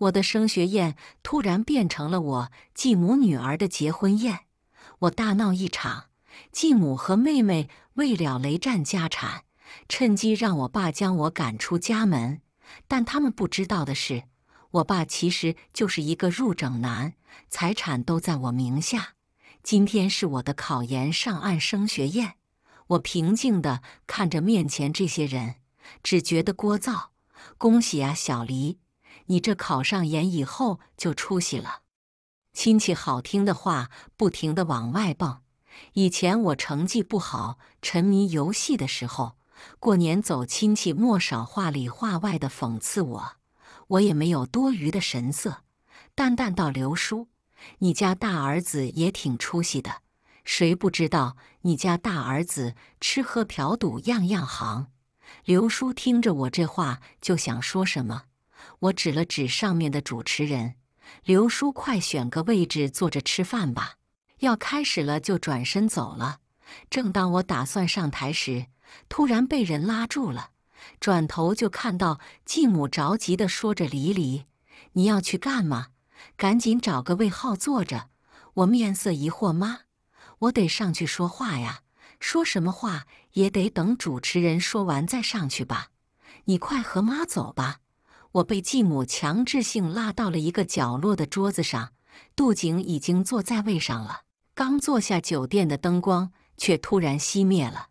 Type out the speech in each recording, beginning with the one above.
我的升学宴突然变成了我继母女儿的结婚宴，我大闹一场。继母和妹妹为了雷战家产，趁机让我爸将我赶出家门。但他们不知道的是，我爸其实就是一个入整男，财产都在我名下。今天是我的考研上岸升学宴，我平静地看着面前这些人，只觉得聒噪。恭喜啊，小黎，你这考上研以后就出息了。亲戚好听的话不停地往外蹦。以前我成绩不好，沉迷游戏的时候，过年走亲戚，莫少话里话外的讽刺我，我也没有多余的神色，淡淡道：“刘叔。”你家大儿子也挺出息的，谁不知道你家大儿子吃喝嫖赌样样行？刘叔听着我这话就想说什么，我指了指上面的主持人，刘叔快选个位置坐着吃饭吧，要开始了就转身走了。正当我打算上台时，突然被人拉住了，转头就看到继母着急地说着：“黎黎，你要去干嘛？”赶紧找个位号坐着。我面色疑惑，妈，我得上去说话呀。说什么话也得等主持人说完再上去吧。你快和妈走吧。我被继母强制性拉到了一个角落的桌子上。杜景已经坐在位上了。刚坐下，酒店的灯光却突然熄灭了，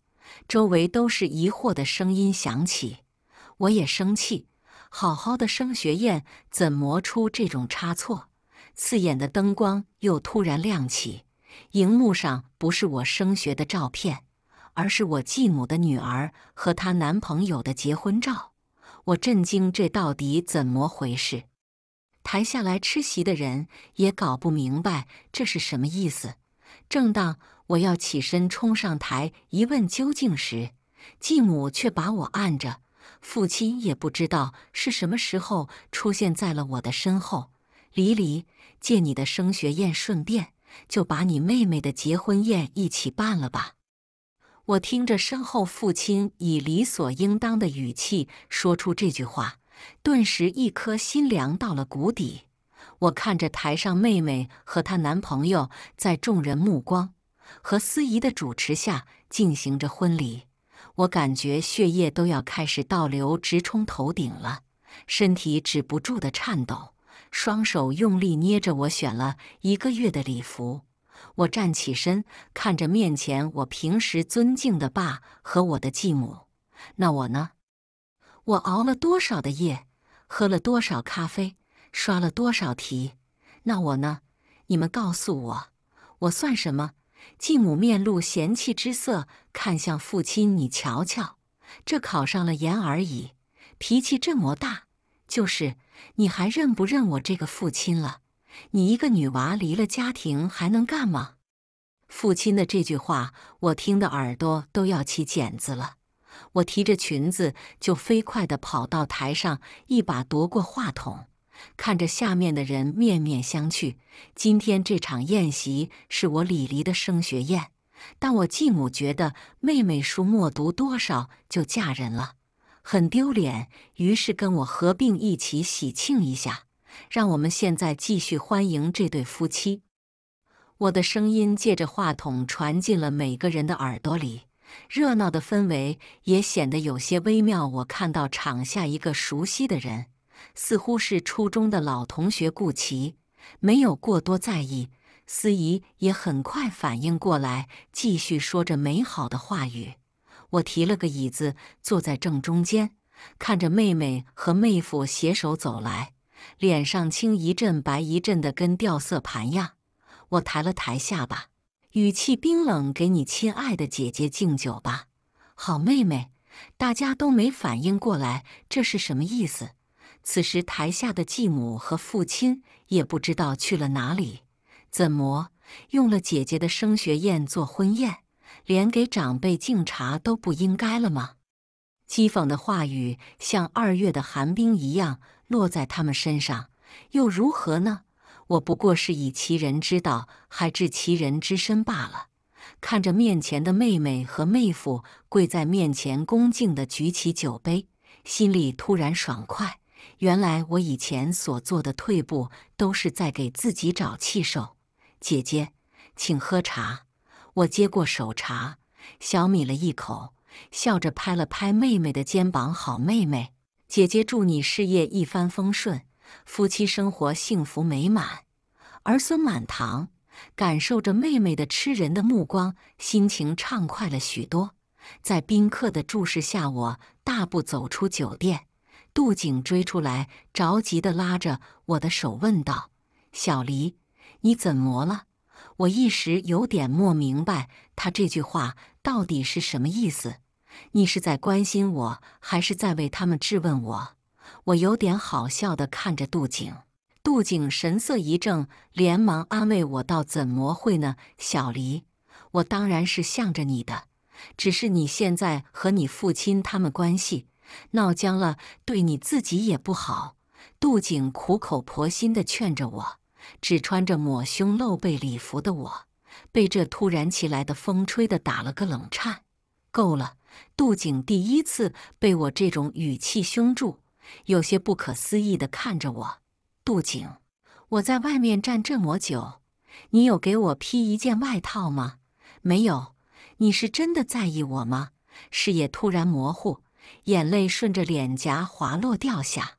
周围都是疑惑的声音响起。我也生气。好好的升学宴怎么出这种差错？刺眼的灯光又突然亮起，荧幕上不是我升学的照片，而是我继母的女儿和她男朋友的结婚照。我震惊，这到底怎么回事？台下来吃席的人也搞不明白这是什么意思。正当我要起身冲上台一问究竟时，继母却把我按着。父亲也不知道是什么时候出现在了我的身后。黎黎，借你的升学宴，顺便就把你妹妹的结婚宴一起办了吧。我听着身后父亲以理所应当的语气说出这句话，顿时一颗心凉到了谷底。我看着台上妹妹和她男朋友在众人目光和司仪的主持下进行着婚礼。我感觉血液都要开始倒流，直冲头顶了，身体止不住的颤抖，双手用力捏着我选了一个月的礼服。我站起身，看着面前我平时尊敬的爸和我的继母。那我呢？我熬了多少的夜，喝了多少咖啡，刷了多少题？那我呢？你们告诉我，我算什么？继母面露嫌弃之色，看向父亲：“你瞧瞧，这考上了研而已，脾气这么大，就是你还认不认我这个父亲了？你一个女娃离了家庭还能干吗？”父亲的这句话，我听的耳朵都要起茧子了。我提着裙子就飞快地跑到台上，一把夺过话筒。看着下面的人面面相觑，今天这场宴席是我李黎的升学宴，但我继母觉得妹妹书没读多少就嫁人了，很丢脸，于是跟我合并一起喜庆一下，让我们现在继续欢迎这对夫妻。我的声音借着话筒传进了每个人的耳朵里，热闹的氛围也显得有些微妙。我看到场下一个熟悉的人。似乎是初中的老同学顾奇，没有过多在意。司仪也很快反应过来，继续说着美好的话语。我提了个椅子坐在正中间，看着妹妹和妹夫携手走来，脸上青一阵白一阵的，跟掉色盘样。我抬了抬下巴，语气冰冷：“给你亲爱的姐姐敬酒吧，好妹妹。”大家都没反应过来，这是什么意思？此时，台下的继母和父亲也不知道去了哪里。怎么用了姐姐的升学宴做婚宴，连给长辈敬茶都不应该了吗？讥讽的话语像二月的寒冰一样落在他们身上，又如何呢？我不过是以其人之道还治其人之身罢了。看着面前的妹妹和妹夫跪在面前，恭敬地举起酒杯，心里突然爽快。原来我以前所做的退步，都是在给自己找气受。姐姐，请喝茶。我接过手茶，小抿了一口，笑着拍了拍妹妹的肩膀：“好妹妹，姐姐祝你事业一帆风顺，夫妻生活幸福美满，儿孙满堂。”感受着妹妹的吃人的目光，心情畅快了许多。在宾客的注视下，我大步走出酒店。杜景追出来，着急地拉着我的手问道：“小黎，你怎么了？”我一时有点莫明白他这句话到底是什么意思。你是在关心我，还是在为他们质问我？我有点好笑地看着杜景。杜景神色一正，连忙安慰我道：“怎么会呢，小黎，我当然是向着你的。只是你现在和你父亲他们关系闹僵了，对你自己也不好。”杜景苦口婆心地劝着我。只穿着抹胸露背礼服的我，被这突然起来的风吹得打了个冷颤。够了！杜景第一次被我这种语气凶住，有些不可思议地看着我。杜景，我在外面站这么久，你有给我披一件外套吗？没有。你是真的在意我吗？视野突然模糊，眼泪顺着脸颊滑落掉下。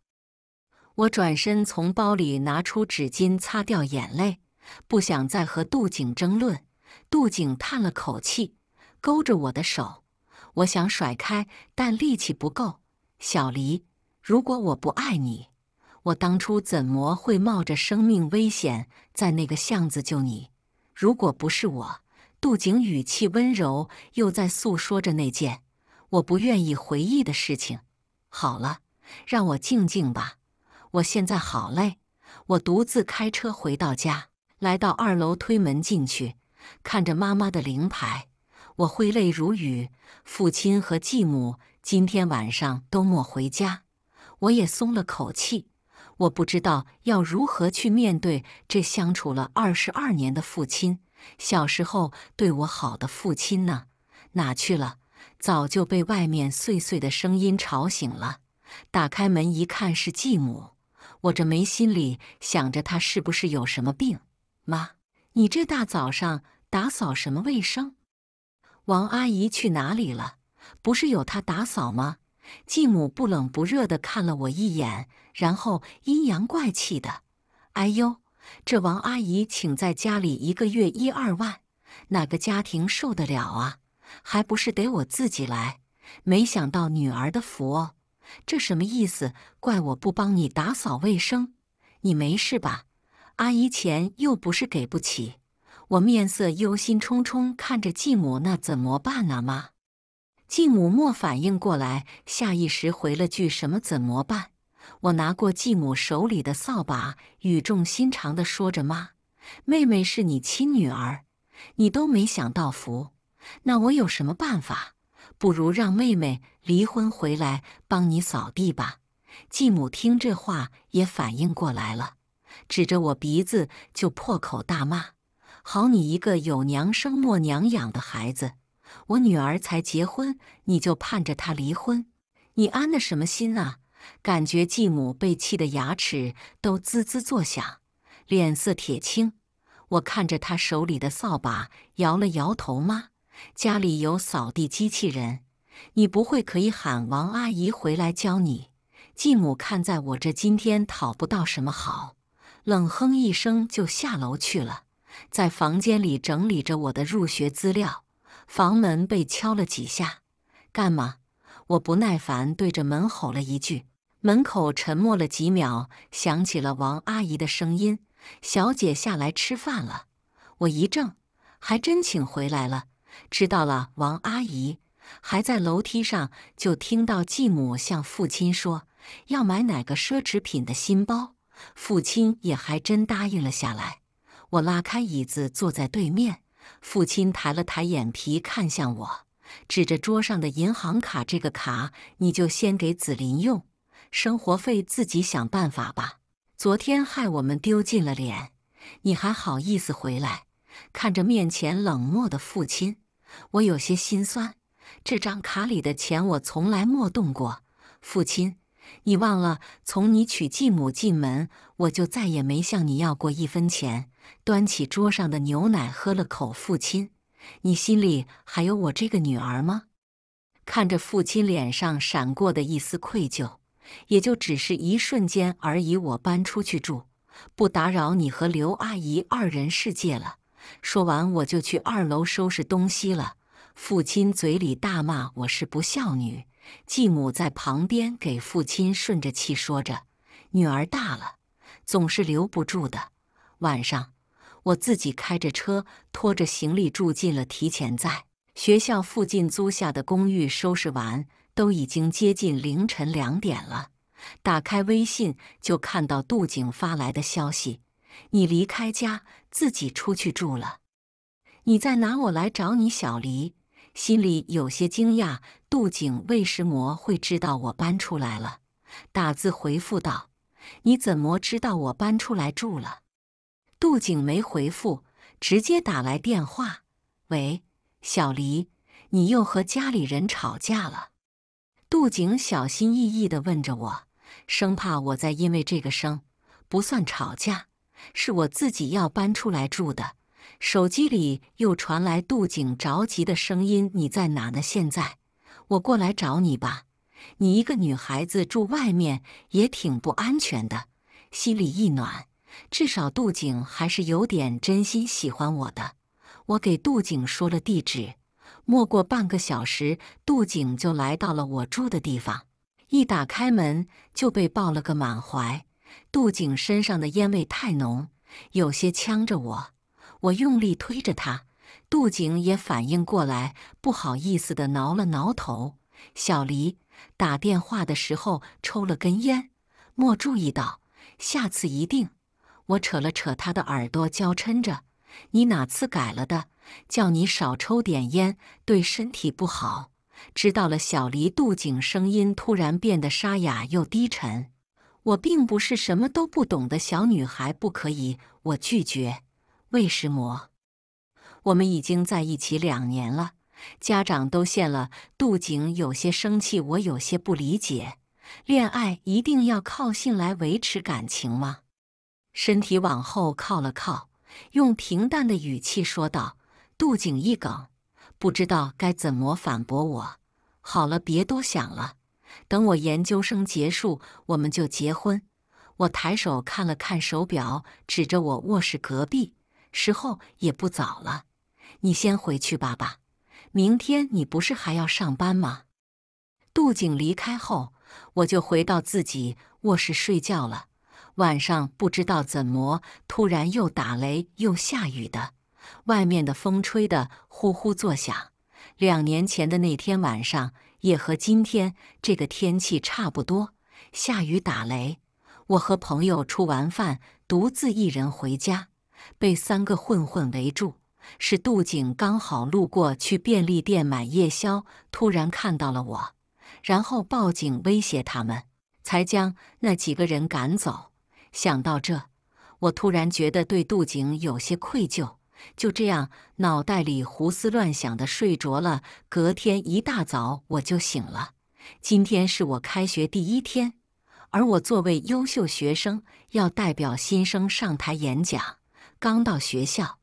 我转身从包里拿出纸巾擦掉眼泪，不想再和杜景争论。杜景叹了口气，勾着我的手，我想甩开，但力气不够。小黎，如果我不爱你，我当初怎么会冒着生命危险在那个巷子救你？如果不是我，杜景语气温柔，又在诉说着那件我不愿意回忆的事情。好了，让我静静吧。我现在好累，我独自开车回到家，来到二楼，推门进去，看着妈妈的灵牌，我挥泪如雨。父亲和继母今天晚上都没回家，我也松了口气。我不知道要如何去面对这相处了二十二年的父亲，小时候对我好的父亲呢？哪去了？早就被外面碎碎的声音吵醒了。打开门一看，是继母。我这没心里想着他是不是有什么病？妈，你这大早上打扫什么卫生？王阿姨去哪里了？不是有她打扫吗？继母不冷不热地看了我一眼，然后阴阳怪气的：“哎呦，这王阿姨请在家里一个月一二万，哪个家庭受得了啊？还不是得我自己来？没想到女儿的福。”这什么意思？怪我不帮你打扫卫生？你没事吧？阿姨钱又不是给不起。我面色忧心忡忡看着继母，那怎么办呢？妈，继母莫反应过来，下意识回了句什么？怎么办？我拿过继母手里的扫把，语重心长地说着：“妈，妹妹是你亲女儿，你都没享到福，那我有什么办法？”不如让妹妹离婚回来帮你扫地吧。继母听这话也反应过来了，指着我鼻子就破口大骂：“好你一个有娘生莫娘养的孩子！我女儿才结婚，你就盼着她离婚，你安的什么心啊？”感觉继母被气得牙齿都滋滋作响，脸色铁青。我看着她手里的扫把，摇了摇头：“妈。”家里有扫地机器人，你不会可以喊王阿姨回来教你？继母看在我这今天讨不到什么好，冷哼一声就下楼去了，在房间里整理着我的入学资料。房门被敲了几下，干嘛？我不耐烦对着门吼了一句。门口沉默了几秒，响起了王阿姨的声音：“小姐下来吃饭了。”我一怔，还真请回来了。知道了，王阿姨还在楼梯上，就听到继母向父亲说要买哪个奢侈品的新包，父亲也还真答应了下来。我拉开椅子坐在对面，父亲抬了抬眼皮看向我，指着桌上的银行卡：“这个卡你就先给子林用，生活费自己想办法吧。昨天害我们丢尽了脸，你还好意思回来？”看着面前冷漠的父亲。我有些心酸，这张卡里的钱我从来没动过。父亲，你忘了，从你娶继母进门，我就再也没向你要过一分钱。端起桌上的牛奶喝了口，父亲，你心里还有我这个女儿吗？看着父亲脸上闪过的一丝愧疚，也就只是一瞬间而已。我搬出去住，不打扰你和刘阿姨二人世界了。说完，我就去二楼收拾东西了。父亲嘴里大骂我是不孝女，继母在旁边给父亲顺着气，说着：“女儿大了，总是留不住的。”晚上，我自己开着车，拖着行李住进了提前在学校附近租下的公寓。收拾完，都已经接近凌晨两点了。打开微信，就看到杜景发来的消息：“你离开家，自己出去住了。你在拿我来找你，小黎。”心里有些惊讶，杜景为什么会知道我搬出来了？打字回复道：“你怎么知道我搬出来住了？”杜景没回复，直接打来电话：“喂，小黎，你又和家里人吵架了？”杜景小心翼翼地问着我，生怕我再因为这个生。不算吵架，是我自己要搬出来住的。手机里又传来杜景着急的声音：“你在哪呢？现在我过来找你吧。你一个女孩子住外面也挺不安全的。”心里一暖，至少杜景还是有点真心喜欢我的。我给杜景说了地址，没过半个小时，杜景就来到了我住的地方。一打开门就被抱了个满怀。杜景身上的烟味太浓，有些呛着我。我用力推着他，杜景也反应过来，不好意思的挠了挠头。小黎打电话的时候抽了根烟，莫注意到，下次一定。我扯了扯他的耳朵，娇嗔着：“你哪次改了的？叫你少抽点烟，对身体不好。”知道了，小黎。杜景声音突然变得沙哑又低沉：“我并不是什么都不懂的小女孩，不可以。”我拒绝。为什么？我们已经在一起两年了，家长都献了。杜景有些生气，我有些不理解。恋爱一定要靠性来维持感情吗？身体往后靠了靠，用平淡的语气说道。杜景一梗，不知道该怎么反驳我。好了，别多想了，等我研究生结束，我们就结婚。我抬手看了看手表，指着我卧室隔壁。时候也不早了，你先回去吧，爸。明天你不是还要上班吗？杜景离开后，我就回到自己卧室睡觉了。晚上不知道怎么突然又打雷又下雨的，外面的风吹得呼呼作响。两年前的那天晚上也和今天这个天气差不多，下雨打雷。我和朋友出完饭，独自一人回家。被三个混混围住，是杜景刚好路过去便利店买夜宵，突然看到了我，然后报警威胁他们，才将那几个人赶走。想到这，我突然觉得对杜景有些愧疚。就这样，脑袋里胡思乱想的睡着了。隔天一大早我就醒了。今天是我开学第一天，而我作为优秀学生，要代表新生上台演讲。刚到学校，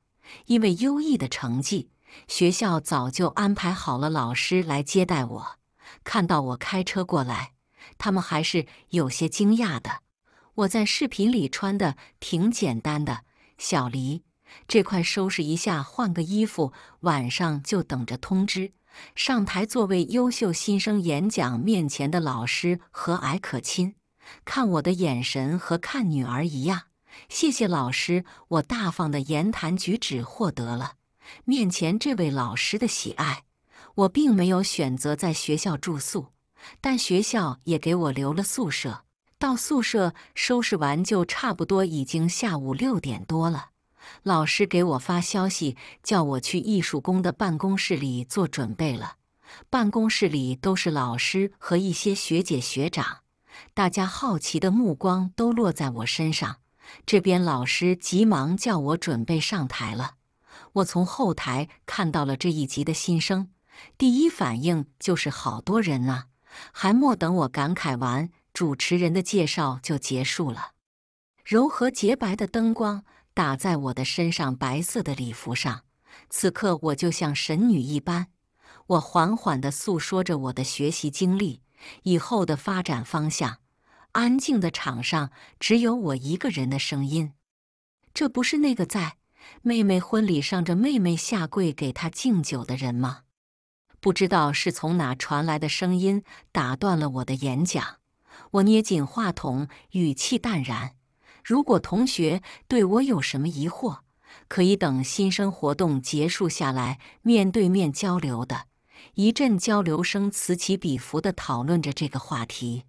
因为优异的成绩，学校早就安排好了老师来接待我。看到我开车过来，他们还是有些惊讶的。我在视频里穿的挺简单的，小黎，这块收拾一下，换个衣服，晚上就等着通知。上台作为优秀新生演讲，面前的老师和蔼可亲，看我的眼神和看女儿一样。谢谢老师，我大方的言谈举止获得了面前这位老师的喜爱。我并没有选择在学校住宿，但学校也给我留了宿舍。到宿舍收拾完，就差不多已经下午六点多了。老师给我发消息，叫我去艺术宫的办公室里做准备了。办公室里都是老师和一些学姐学长，大家好奇的目光都落在我身上。这边老师急忙叫我准备上台了。我从后台看到了这一集的新生，第一反应就是好多人呐。还没等我感慨完，主持人的介绍就结束了。柔和洁白的灯光打在我的身上，白色的礼服上。此刻我就像神女一般，我缓缓地诉说着我的学习经历，以后的发展方向。安静的场上只有我一个人的声音。这不是那个在妹妹婚礼上着妹妹下跪给她敬酒的人吗？不知道是从哪传来的声音打断了我的演讲。我捏紧话筒，语气淡然。如果同学对我有什么疑惑，可以等新生活动结束下来面对面交流的。一阵交流声此起彼伏地讨论着这个话题。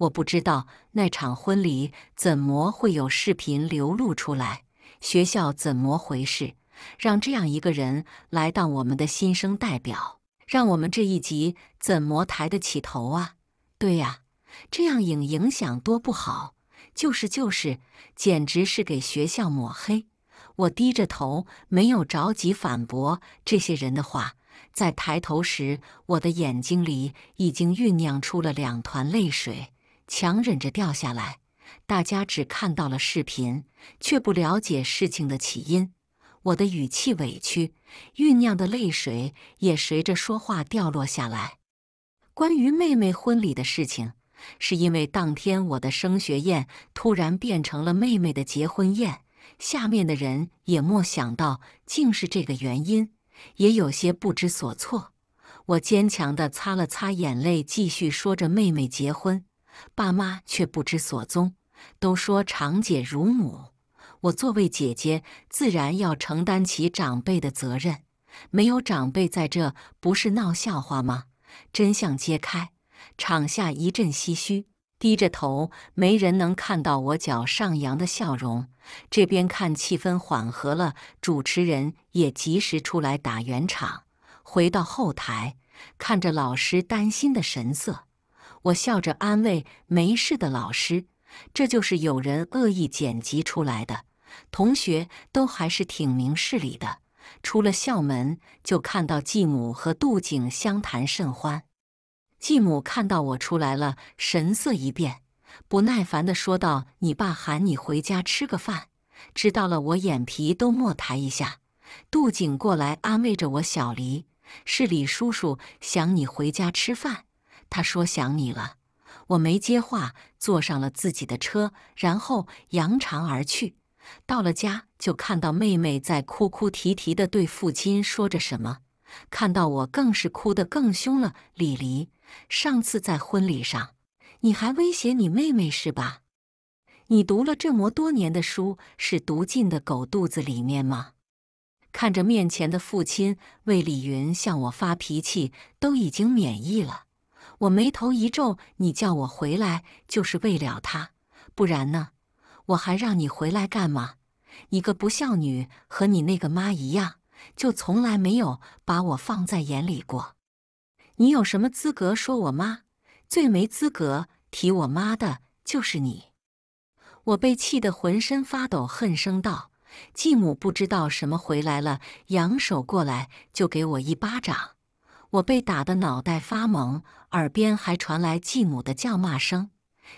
我不知道那场婚礼怎么会有视频流露出来，学校怎么回事，让这样一个人来当我们的新生代表，让我们这一级怎么抬得起头啊？对呀，这样影影响多不好。就是就是，简直是给学校抹黑。我低着头，没有着急反驳这些人的话。在抬头时，我的眼睛里已经酝酿出了两团泪水，强忍着掉下来。大家只看到了视频，却不了解事情的起因。我的语气委屈，酝酿的泪水也随着说话掉落下来。关于妹妹婚礼的事情。是因为当天我的升学宴突然变成了妹妹的结婚宴，下面的人也莫想到竟是这个原因，也有些不知所措。我坚强地擦了擦眼泪，继续说着妹妹结婚，爸妈却不知所踪。都说长姐如母，我作为姐姐，自然要承担起长辈的责任。没有长辈在这，不是闹笑话吗？真相揭开。场下一阵唏嘘，低着头，没人能看到我脚上扬的笑容。这边看气氛缓和了，主持人也及时出来打圆场。回到后台，看着老师担心的神色，我笑着安慰：“没事的，老师，这就是有人恶意剪辑出来的。同学都还是挺明事理的。”出了校门，就看到继母和杜景相谈甚欢。继母看到我出来了，神色一变，不耐烦地说道：“你爸喊你回家吃个饭，知道了。”我眼皮都没抬一下。杜景过来安慰着我：“小黎，是李叔叔想你回家吃饭，他说想你了。”我没接话，坐上了自己的车，然后扬长而去。到了家，就看到妹妹在哭哭啼啼地对父亲说着什么，看到我更是哭得更凶了。李黎。上次在婚礼上，你还威胁你妹妹是吧？你读了这么多年的书，是读进的狗肚子里面吗？看着面前的父亲为李云向我发脾气，都已经免疫了。我眉头一皱，你叫我回来就是为了他，不然呢？我还让你回来干嘛？你个不孝女，和你那个妈一样，就从来没有把我放在眼里过。你有什么资格说我妈？最没资格提我妈的就是你。我被气得浑身发抖，恨声道：“继母不知道什么回来了，扬手过来就给我一巴掌。”我被打得脑袋发懵，耳边还传来继母的叫骂声：“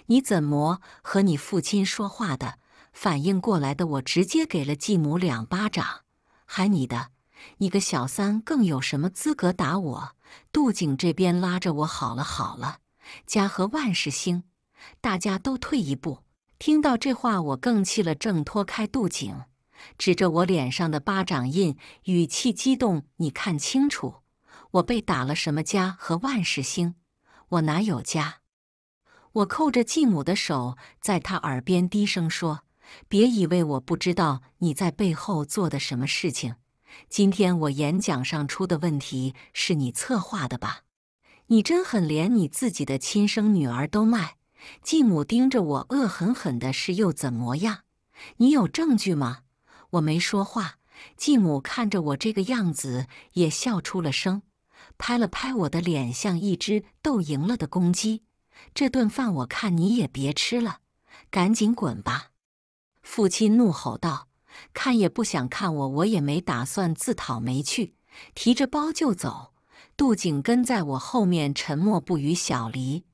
你怎么和你父亲说话的？”反应过来的我直接给了继母两巴掌：“还你的！你个小三，更有什么资格打我？”杜景这边拉着我，好了好了，家和万事兴，大家都退一步。听到这话，我更气了，挣脱开杜景，指着我脸上的巴掌印，语气激动：“你看清楚，我被打了什么家和万事兴？我哪有家？”我扣着继母的手，在她耳边低声说：“别以为我不知道你在背后做的什么事情。”今天我演讲上出的问题是你策划的吧？你真狠，连你自己的亲生女儿都卖。继母盯着我，恶狠狠的是又怎么样？你有证据吗？我没说话。继母看着我这个样子，也笑出了声，拍了拍我的脸，像一只斗赢了的公鸡。这顿饭我看你也别吃了，赶紧滚吧！父亲怒吼道。看也不想看我，我也没打算自讨没趣，提着包就走。杜景跟在我后面，沉默不语。小黎，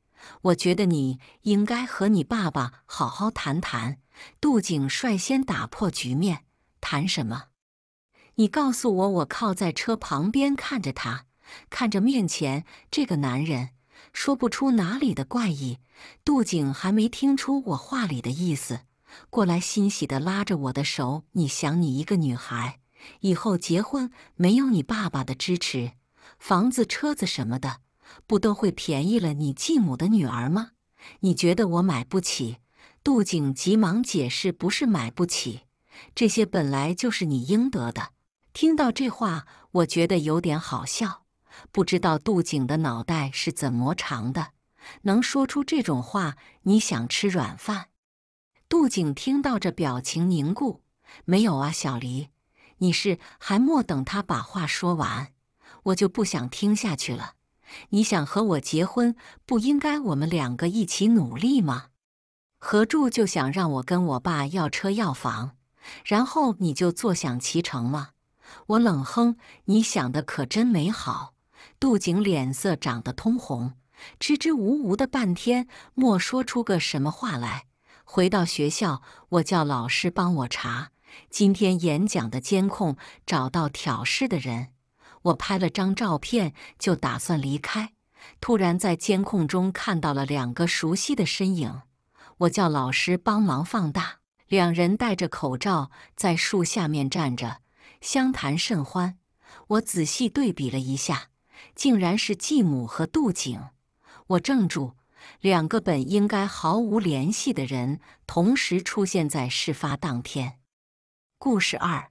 我觉得你应该和你爸爸好好谈谈。杜景率先打破局面，谈什么？你告诉我。我靠在车旁边看着他，看着面前这个男人，说不出哪里的怪异。杜景还没听出我话里的意思，过来欣喜地拉着我的手。你想，你一个女孩，以后结婚没有你爸爸的支持，房子、车子什么的。不都会便宜了你继母的女儿吗？你觉得我买不起？杜景急忙解释：“不是买不起，这些本来就是你应得的。”听到这话，我觉得有点好笑。不知道杜景的脑袋是怎么长的，能说出这种话？你想吃软饭？杜景听到这，表情凝固。没有啊，小黎，你是还莫等他把话说完，我就不想听下去了。你想和我结婚，不应该我们两个一起努力吗？何柱就想让我跟我爸要车要房，然后你就坐享其成吗？我冷哼，你想的可真美好。杜景脸色涨得通红，支支吾吾的半天，莫说出个什么话来。回到学校，我叫老师帮我查今天演讲的监控，找到挑事的人。我拍了张照片，就打算离开。突然在监控中看到了两个熟悉的身影，我叫老师帮忙放大。两人戴着口罩，在树下面站着，相谈甚欢。我仔细对比了一下，竟然是继母和杜景。我怔住，两个本应该毫无联系的人，同时出现在事发当天。故事二。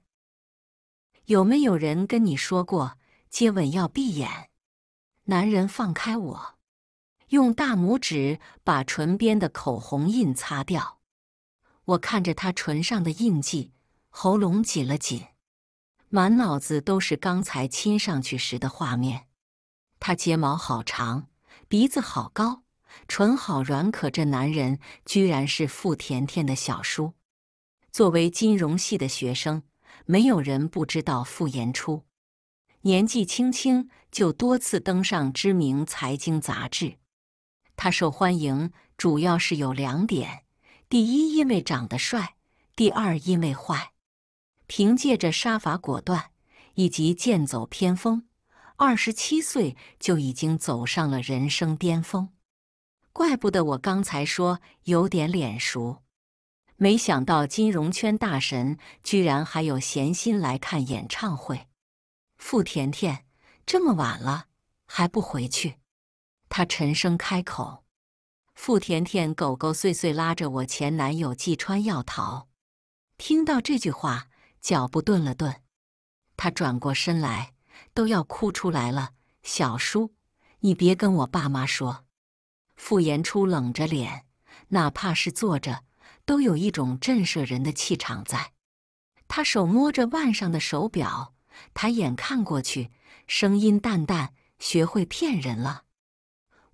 有没有人跟你说过接吻要闭眼？男人放开我，用大拇指把唇边的口红印擦掉。我看着他唇上的印记，喉咙紧了紧，满脑子都是刚才亲上去时的画面。他睫毛好长，鼻子好高，唇好软。可这男人居然是傅甜甜的小叔。作为金融系的学生。没有人不知道傅延初，年纪轻轻就多次登上知名财经杂志。他受欢迎主要是有两点：第一，因为长得帅；第二，因为坏。凭借着杀伐果断以及剑走偏锋，二十七岁就已经走上了人生巅峰。怪不得我刚才说有点脸熟。没想到金融圈大神居然还有闲心来看演唱会。傅甜甜，这么晚了还不回去？他沉声开口。傅甜甜狗狗碎碎拉着我前男友季川要逃。听到这句话，脚步顿了顿，他转过身来，都要哭出来了。小叔，你别跟我爸妈说。傅延初冷着脸，哪怕是坐着。都有一种震慑人的气场在。他手摸着腕上的手表，抬眼看过去，声音淡淡：“学会骗人了。”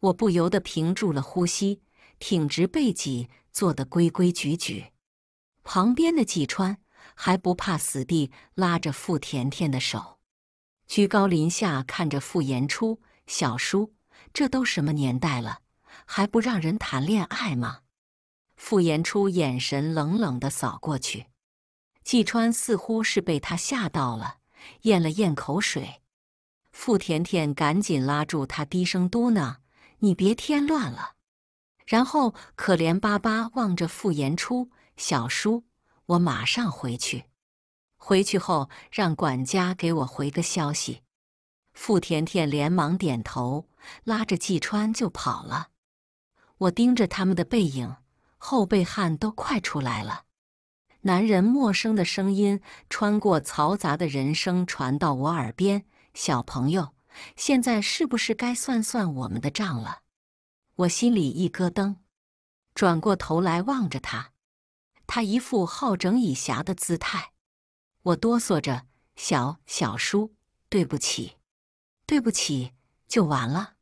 我不由得屏住了呼吸，挺直背脊，坐得规规矩矩。旁边的季川还不怕死地拉着傅甜甜的手，居高临下看着傅延初：“小叔，这都什么年代了，还不让人谈恋爱吗？”傅延初眼神冷冷的扫过去，季川似乎是被他吓到了，咽了咽口水。傅甜甜赶紧拉住他，低声嘟囔：“你别添乱了。”然后可怜巴巴望着傅延初：“小叔，我马上回去。回去后让管家给我回个消息。”傅甜甜连忙点头，拉着季川就跑了。我盯着他们的背影。后背汗都快出来了，男人陌生的声音穿过嘈杂的人声传到我耳边：“小朋友，现在是不是该算算我们的账了？”我心里一咯噔，转过头来望着他，他一副好整以暇的姿态。我哆嗦着：“小小叔，对不起，对不起，就完了。”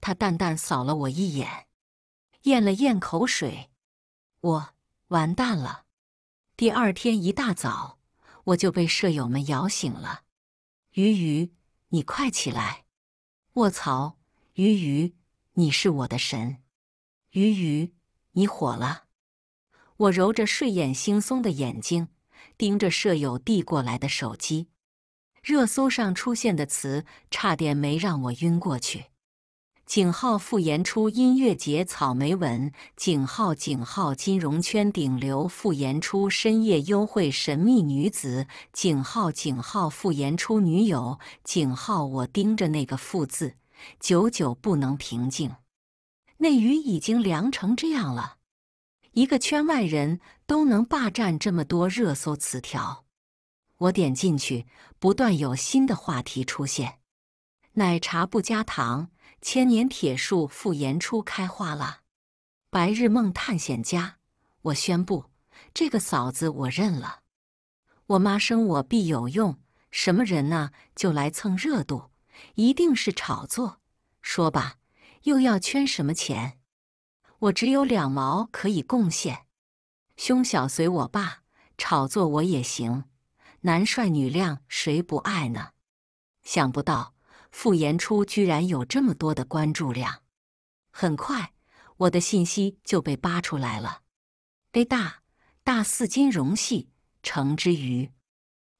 他淡淡扫了我一眼，咽了咽口水。我完蛋了。第二天一大早，我就被舍友们摇醒了。鱼鱼，你快起来！卧槽，鱼鱼，你是我的神。鱼鱼，你火了？我揉着睡眼惺忪的眼睛，盯着舍友递过来的手机。热搜上出现的词，差点没让我晕过去。井号傅延初音乐节草莓吻，井号井号金融圈顶流傅延初深夜幽会神秘女子，井号井号傅延初女友，井号我盯着那个傅字，久久不能平静。那鱼已经凉成这样了，一个圈外人都能霸占这么多热搜词条。我点进去，不断有新的话题出现。奶茶不加糖。千年铁树复延初开花了，白日梦探险家，我宣布这个嫂子我认了。我妈生我必有用，什么人呢？就来蹭热度，一定是炒作。说吧，又要圈什么钱？我只有两毛可以贡献。胸小随我爸，炒作我也行。男帅女靓谁不爱呢？想不到。傅延初居然有这么多的关注量，很快我的信息就被扒出来了。A 大大四金融系程之余，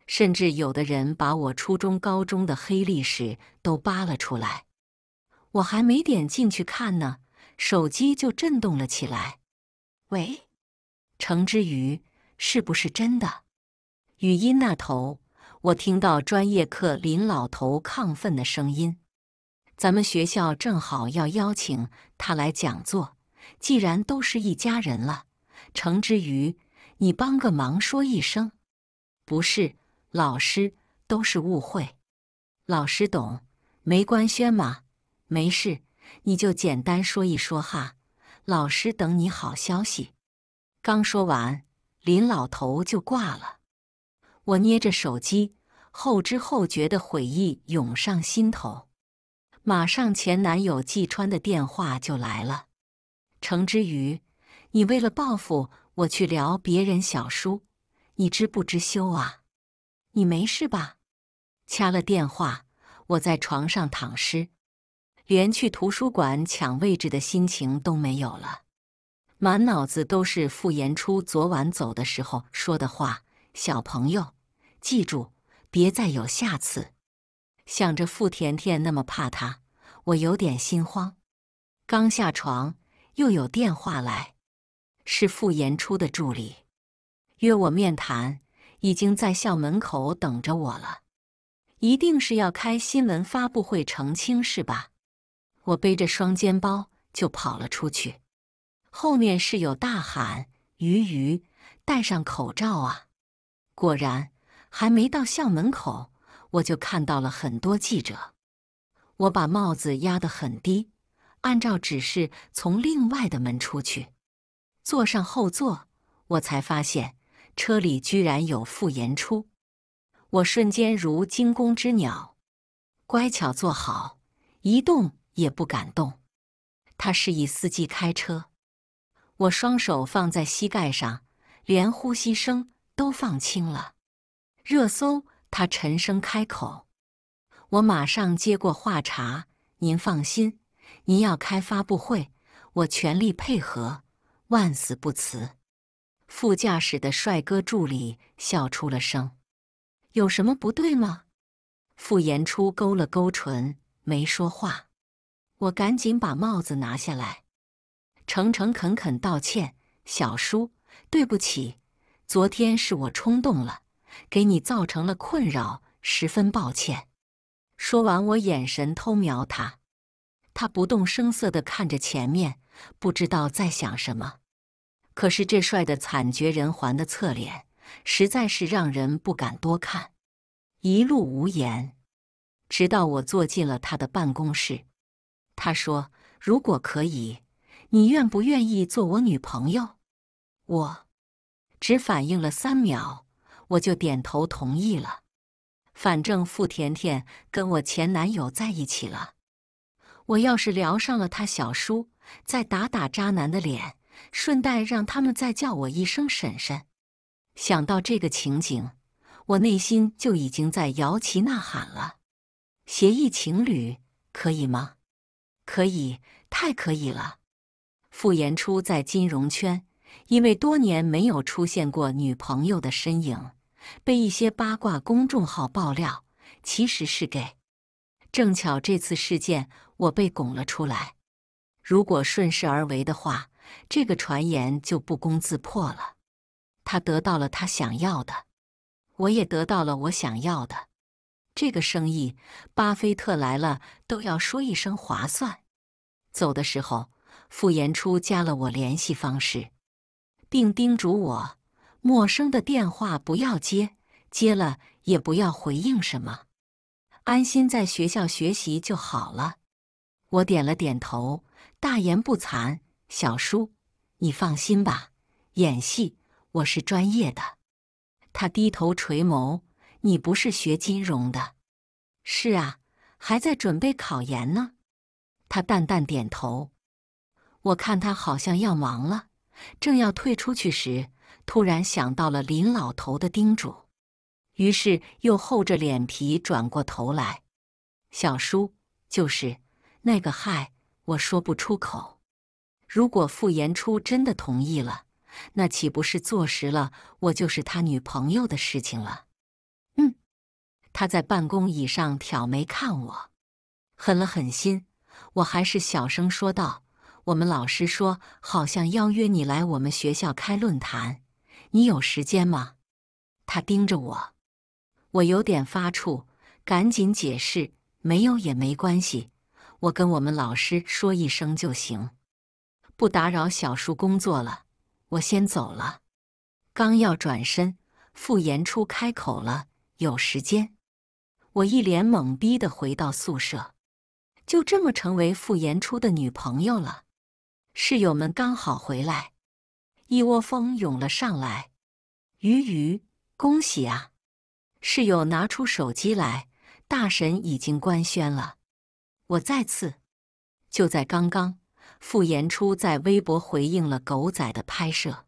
甚至有的人把我初中、高中的黑历史都扒了出来。我还没点进去看呢，手机就震动了起来。喂，程之瑜，是不是真的？语音那头。我听到专业课林老头亢奋的声音，咱们学校正好要邀请他来讲座。既然都是一家人了，程之瑜，你帮个忙说一声。不是，老师都是误会，老师懂，没官宣嘛，没事，你就简单说一说哈。老师等你好消息。刚说完，林老头就挂了。我捏着手机，后知后觉的悔意涌上心头。马上，前男友季川的电话就来了：“程之瑜，你为了报复我去聊别人小叔，你知不知羞啊？你没事吧？”掐了电话，我在床上躺尸，连去图书馆抢位置的心情都没有了，满脑子都是傅延初昨晚走的时候说的话：“小朋友。”记住，别再有下次。想着傅甜甜那么怕他，我有点心慌。刚下床，又有电话来，是傅延初的助理，约我面谈，已经在校门口等着我了。一定是要开新闻发布会澄清，是吧？我背着双肩包就跑了出去，后面室友大喊：“鱼鱼，戴上口罩啊！”果然。还没到校门口，我就看到了很多记者。我把帽子压得很低，按照指示从另外的门出去，坐上后座，我才发现车里居然有傅延初。我瞬间如惊弓之鸟，乖巧坐好，一动也不敢动。他示意司机开车，我双手放在膝盖上，连呼吸声都放轻了。热搜，他沉声开口，我马上接过话茬：“您放心，您要开发布会，我全力配合，万死不辞。”副驾驶的帅哥助理笑出了声：“有什么不对吗？”傅延初勾了勾唇，没说话。我赶紧把帽子拿下来，诚诚恳恳道歉：“小叔，对不起，昨天是我冲动了。”给你造成了困扰，十分抱歉。说完，我眼神偷瞄他，他不动声色地看着前面，不知道在想什么。可是这帅的惨绝人寰的侧脸，实在是让人不敢多看。一路无言，直到我坐进了他的办公室。他说：“如果可以，你愿不愿意做我女朋友？”我只反应了三秒。我就点头同意了，反正傅甜甜跟我前男友在一起了，我要是聊上了他小叔，再打打渣男的脸，顺带让他们再叫我一声婶婶。想到这个情景，我内心就已经在摇旗呐喊了。协议情侣可以吗？可以，太可以了。傅延初在金融圈，因为多年没有出现过女朋友的身影，被一些八卦公众号爆料，其实是 gay。正巧这次事件，我被拱了出来。如果顺势而为的话，这个传言就不攻自破了。他得到了他想要的，我也得到了我想要的。这个生意，巴菲特来了都要说一声划算。走的时候，傅延初加了我联系方式，并叮嘱我：陌生的电话不要接，接了也不要回应什么，安心在学校学习就好了。我点了点头，大言不惭：“小叔，你放心吧，演戏我是专业的。”他低头垂眸。你不是学金融的？是啊，还在准备考研呢。他淡淡点头。我看他好像要忙了，正要退出去时，突然想到了林老头的叮嘱，于是又厚着脸皮转过头来。小叔，就是那个害，我说不出口。如果傅延初真的同意了，那岂不是坐实了我就是他女朋友的事情了？嗯他在办公椅上挑眉看我，狠了狠心。我还是小声说道：“我们老师说，好像邀约你来我们学校开论坛，你有时间吗？”他盯着我，我有点发怵，赶紧解释：“没有也没关系，我跟我们老师说一声就行，不打扰小叔工作了，我先走了。”刚要转身，傅延初开口了：“有时间。”我一脸懵逼的回到宿舍，就这么成为傅延初的女朋友了。室友们刚好回来，一窝蜂涌了上来。鱼鱼，恭喜啊！室友拿出手机来，大神已经官宣了。我再次，就在刚刚，傅延初在微博回应了狗仔的拍摄。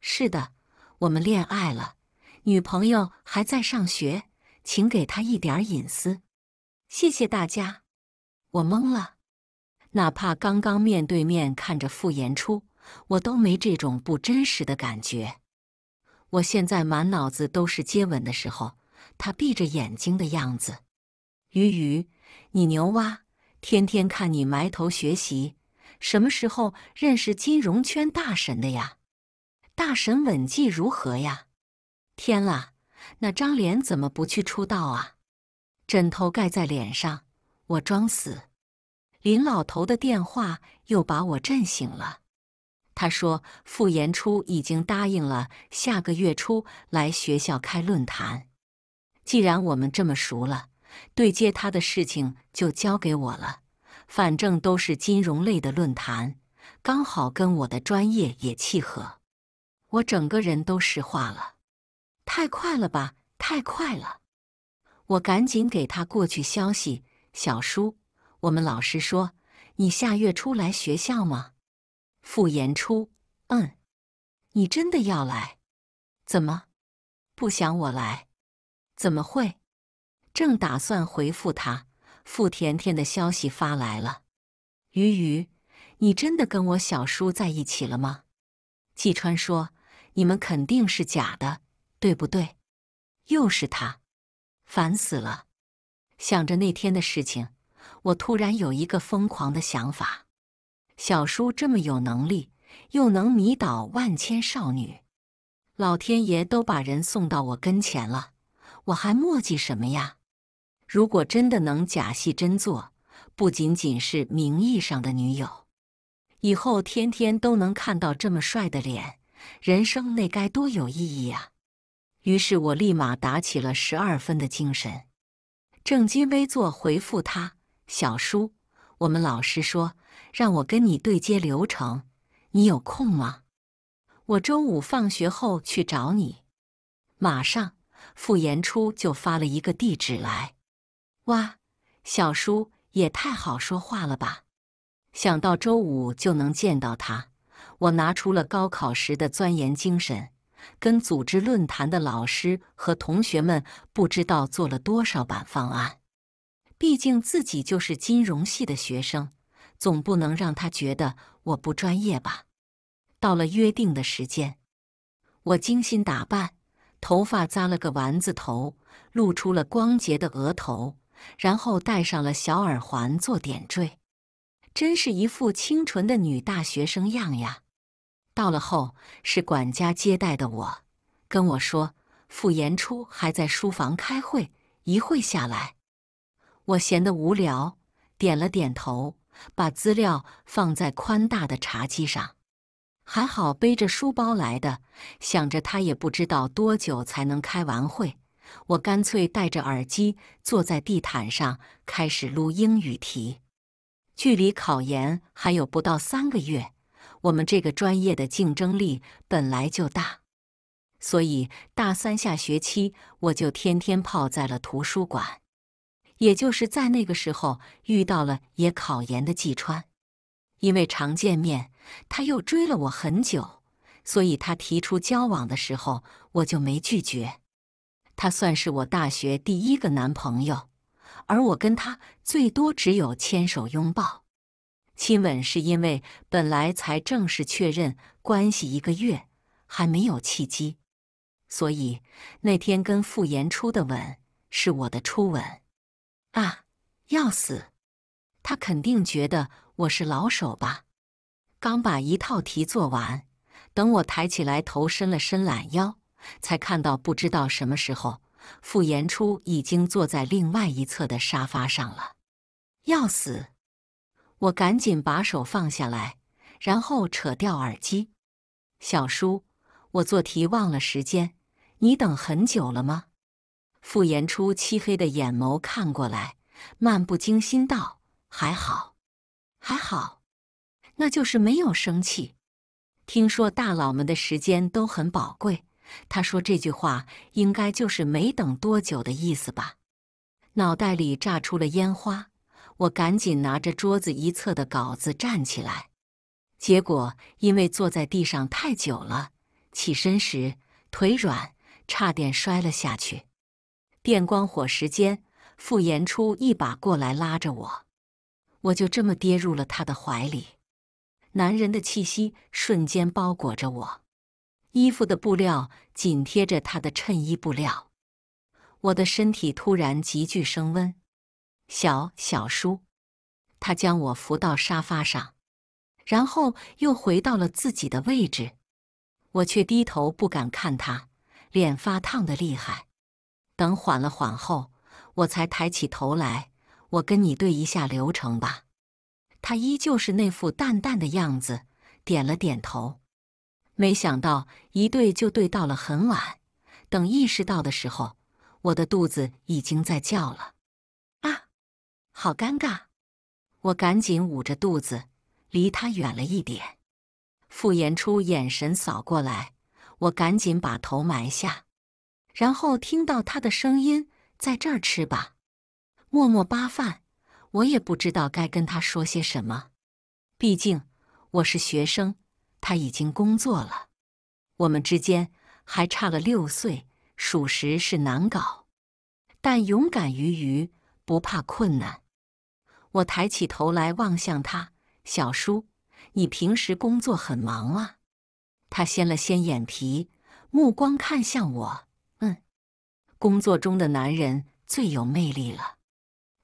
是的，我们恋爱了，女朋友还在上学。请给她一点隐私，谢谢大家。我懵了，哪怕刚刚面对面看着傅延初，我都没这种不真实的感觉。我现在满脑子都是接吻的时候，他闭着眼睛的样子。鱼鱼，你牛蛙，天天看你埋头学习，什么时候认识金融圈大神的呀？大神吻技如何呀？天啦！那张脸怎么不去出道啊？枕头盖在脸上，我装死。林老头的电话又把我震醒了。他说傅延初已经答应了，下个月初来学校开论坛。既然我们这么熟了，对接他的事情就交给我了。反正都是金融类的论坛，刚好跟我的专业也契合。我整个人都石化了。太快了吧！太快了！我赶紧给他过去消息：“小叔，我们老师说你下月初来学校吗？”傅延初，嗯，你真的要来？怎么不想我来？怎么会？正打算回复他，傅甜甜的消息发来了：“鱼鱼，你真的跟我小叔在一起了吗？”季川说：“你们肯定是假的。”对不对？又是他，烦死了！想着那天的事情，我突然有一个疯狂的想法：小叔这么有能力，又能迷倒万千少女，老天爷都把人送到我跟前了，我还墨迹什么呀？如果真的能假戏真做，不仅仅是名义上的女友，以后天天都能看到这么帅的脸，人生那该多有意义呀！于是我立马打起了十二分的精神，正襟危坐回复他：“小叔，我们老师说让我跟你对接流程，你有空吗？我周五放学后去找你。”马上，傅延初就发了一个地址来。哇，小叔也太好说话了吧！想到周五就能见到他，我拿出了高考时的钻研精神。跟组织论坛的老师和同学们不知道做了多少版方案，毕竟自己就是金融系的学生，总不能让他觉得我不专业吧？到了约定的时间，我精心打扮，头发扎了个丸子头，露出了光洁的额头，然后戴上了小耳环做点缀，真是一副清纯的女大学生样呀。到了后，是管家接待的我，跟我说傅延初还在书房开会，一会下来。我闲得无聊，点了点头，把资料放在宽大的茶几上。还好背着书包来的，想着他也不知道多久才能开完会，我干脆戴着耳机坐在地毯上开始录英语题。距离考研还有不到三个月，我们这个专业的竞争力本来就大，所以大三下学期我就天天泡在了图书馆。也就是在那个时候遇到了也考研的季川，因为常见面，他又追了我很久，所以他提出交往的时候，我就没拒绝。他算是我大学第一个男朋友，而我跟他最多只有牵手拥抱，亲吻是因为本来才正式确认关系一个月，还没有契机，所以那天跟傅言初的吻是我的初吻。啊，要死！他肯定觉得我是老手吧？刚把一套题做完，等我抬起来头，伸了伸懒腰，才看到不知道什么时候，傅延初已经坐在另外一侧的沙发上了。要死！我赶紧把手放下来，然后扯掉耳机。小叔，我做题忘了时间，你等很久了吗？傅延初漆黑的眼眸看过来，漫不经心道：“还好，还好，那就是没有生气。听说大佬们的时间都很宝贵，他说这句话应该就是没等多久的意思吧？”脑袋里炸出了烟花，我赶紧拿着桌子一侧的稿子站起来，结果因为坐在地上太久了，起身时腿软，差点摔了下去。电光火石间，傅延初一把过来拉着我，我就这么跌入了他的怀里。男人的气息瞬间包裹着我，衣服的布料紧贴着他的衬衣布料，我的身体突然急剧升温。小小叔，他将我扶到沙发上，然后又回到了自己的位置，我却低头不敢看他，脸发烫的厉害。等缓了缓后，我才抬起头来。我跟你对一下流程吧。他依旧是那副淡淡的样子，点了点头。没想到一对就对到了很晚。等意识到的时候，我的肚子已经在叫了。啊，好尴尬！我赶紧捂着肚子，离他远了一点。傅延初眼神扫过来，我赶紧把头埋下。然后听到他的声音，在这儿吃吧，默默扒饭。我也不知道该跟他说些什么，毕竟我是学生，他已经工作了，我们之间还差了六岁，属实是难搞。但勇敢于鱼，不怕困难。我抬起头来望向他，小叔，你平时工作很忙啊？他掀了掀眼皮，目光看向我。工作中的男人最有魅力了。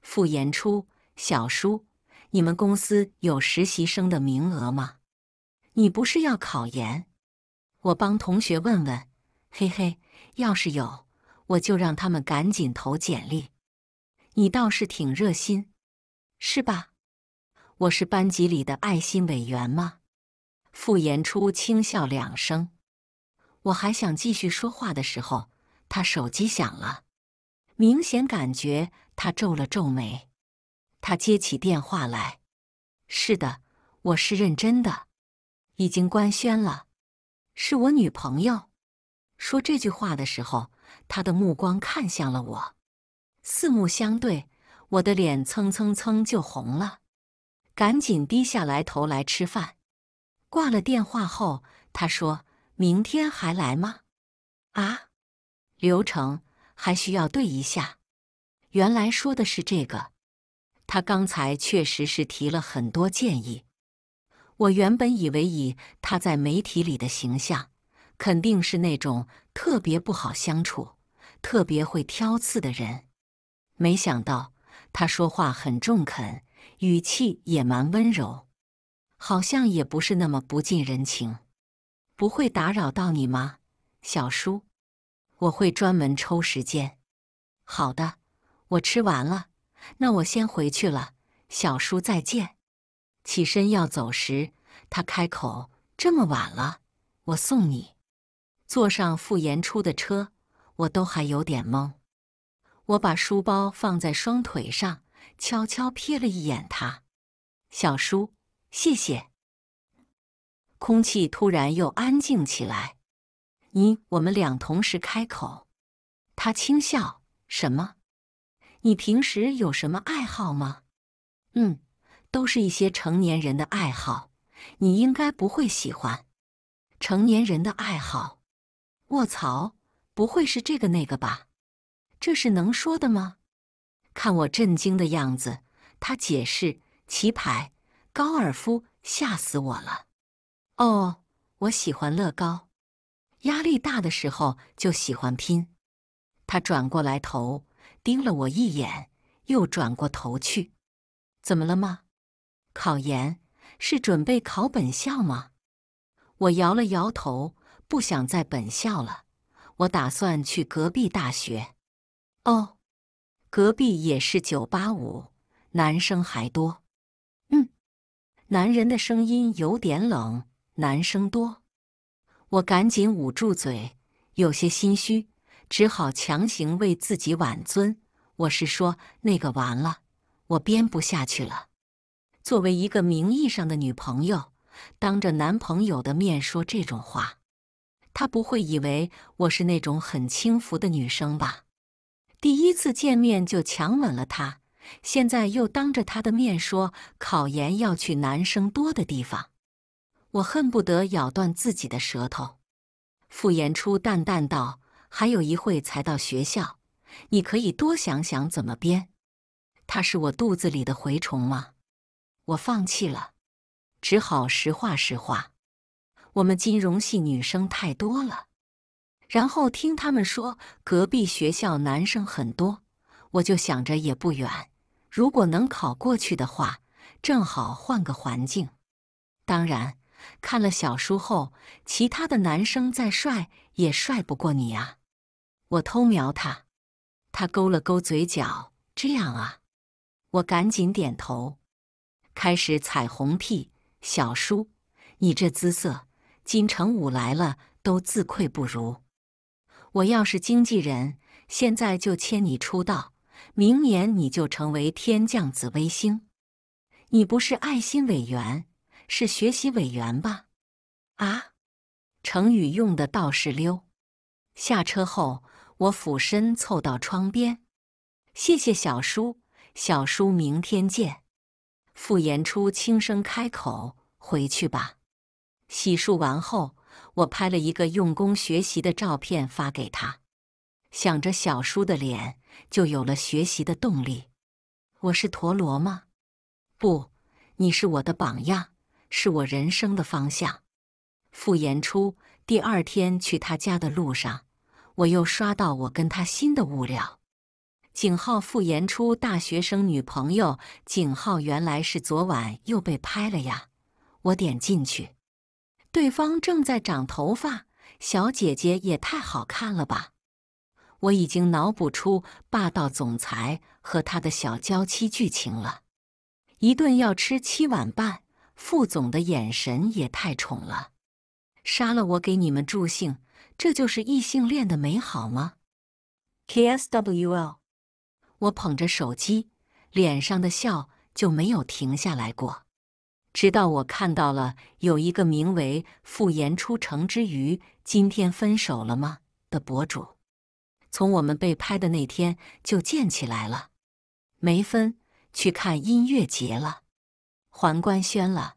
傅延初，小叔，你们公司有实习生的名额吗？你不是要考研？我帮同学问问。嘿嘿，要是有，我就让他们赶紧投简历。你倒是挺热心，是吧？我是班级里的爱心委员吗？傅延初轻笑两声。我还想继续说话的时候。他手机响了，明显感觉他皱了皱眉。他接起电话来：“是的，我是认真的，已经官宣了，是我女朋友。”说这句话的时候，他的目光看向了我，四目相对，我的脸蹭蹭蹭就红了，赶紧低下来头来吃饭。挂了电话后，他说明天还来吗？啊？流程还需要对一下，原来说的是这个。他刚才确实是提了很多建议。我原本以为以他在媒体里的形象，肯定是那种特别不好相处、特别会挑刺的人，没想到他说话很中肯，语气也蛮温柔，好像也不是那么不近人情。不会打扰到你吗，小叔？我会专门抽时间。好的，我吃完了，那我先回去了。小叔再见。起身要走时，他开口：“这么晚了，我送你。”坐上傅延初的车，我都还有点懵。我把书包放在双腿上，悄悄瞥了一眼他。小叔，谢谢。空气突然又安静起来。你我们俩同时开口。他轻笑：“什么？你平时有什么爱好吗？”“嗯。”都是一些成年人的爱好，你应该不会喜欢。成年人的爱好，卧槽，不会是这个那个吧？这是能说的吗？看我震惊的样子，他解释：棋牌、高尔夫，吓死我了。哦，我喜欢乐高，压力大的时候就喜欢拼。他转过来头盯了我一眼，又转过头去，怎么了吗？考研是准备考本校吗？我摇了摇头，不想在本校了。我打算去隔壁大学。哦，隔壁也是九八五，男生还多。嗯，男人的声音有点冷。男生多，我赶紧捂住嘴，有些心虚，只好强行为自己挽尊。我是说那个完了，我编不下去了。作为一个名义上的女朋友，当着男朋友的面说这种话，他不会以为我是那种很轻浮的女生吧？第一次见面就强吻了他，现在又当着他的面说考研要去男生多的地方，我恨不得咬断自己的舌头。傅言初淡淡道：“还有一会才到学校，你可以多想想怎么编。他是我肚子里的蛔虫吗？”我放弃了，只好实话实话。我们金融系女生太多了，然后听他们说隔壁学校男生很多，我就想着也不远，如果能考过去的话，正好换个环境。当然，看了小书后，其他的男生再帅也帅不过你啊！我偷瞄他，他勾了勾嘴角，这样啊？我赶紧点头。开始彩虹屁，小叔，你这姿色，金城武来了都自愧不如。我要是经纪人，现在就签你出道，明年你就成为天降紫薇星。你不是爱心委员，是学习委员吧？啊，成语用的倒是溜。下车后，我俯身凑到窗边，谢谢小叔，小叔明天见。傅延初轻声开口：“回去吧。”洗漱完后，我拍了一个用功学习的照片发给他，想着小叔的脸，就有了学习的动力。我是陀螺吗？不，你是我的榜样，是我人生的方向。傅延初第二天去他家的路上，我又刷到我跟他新的物料。景浩傅延初大学生女朋友，景浩原来是昨晚又被拍了呀！我点进去，对方正在长头发，小姐姐也太好看了吧！我已经脑补出霸道总裁和他的小娇妻剧情了，一顿要吃七碗半，傅总的眼神也太宠了，杀了我给你们助兴，这就是异性恋的美好吗？KSWL。我捧着手机，脸上的笑就没有停下来过，直到我看到了有一个名为“傅言出城之余今天分手了吗”的博主，从我们被拍的那天就建起来了。没分，去看音乐节了，还官宣了。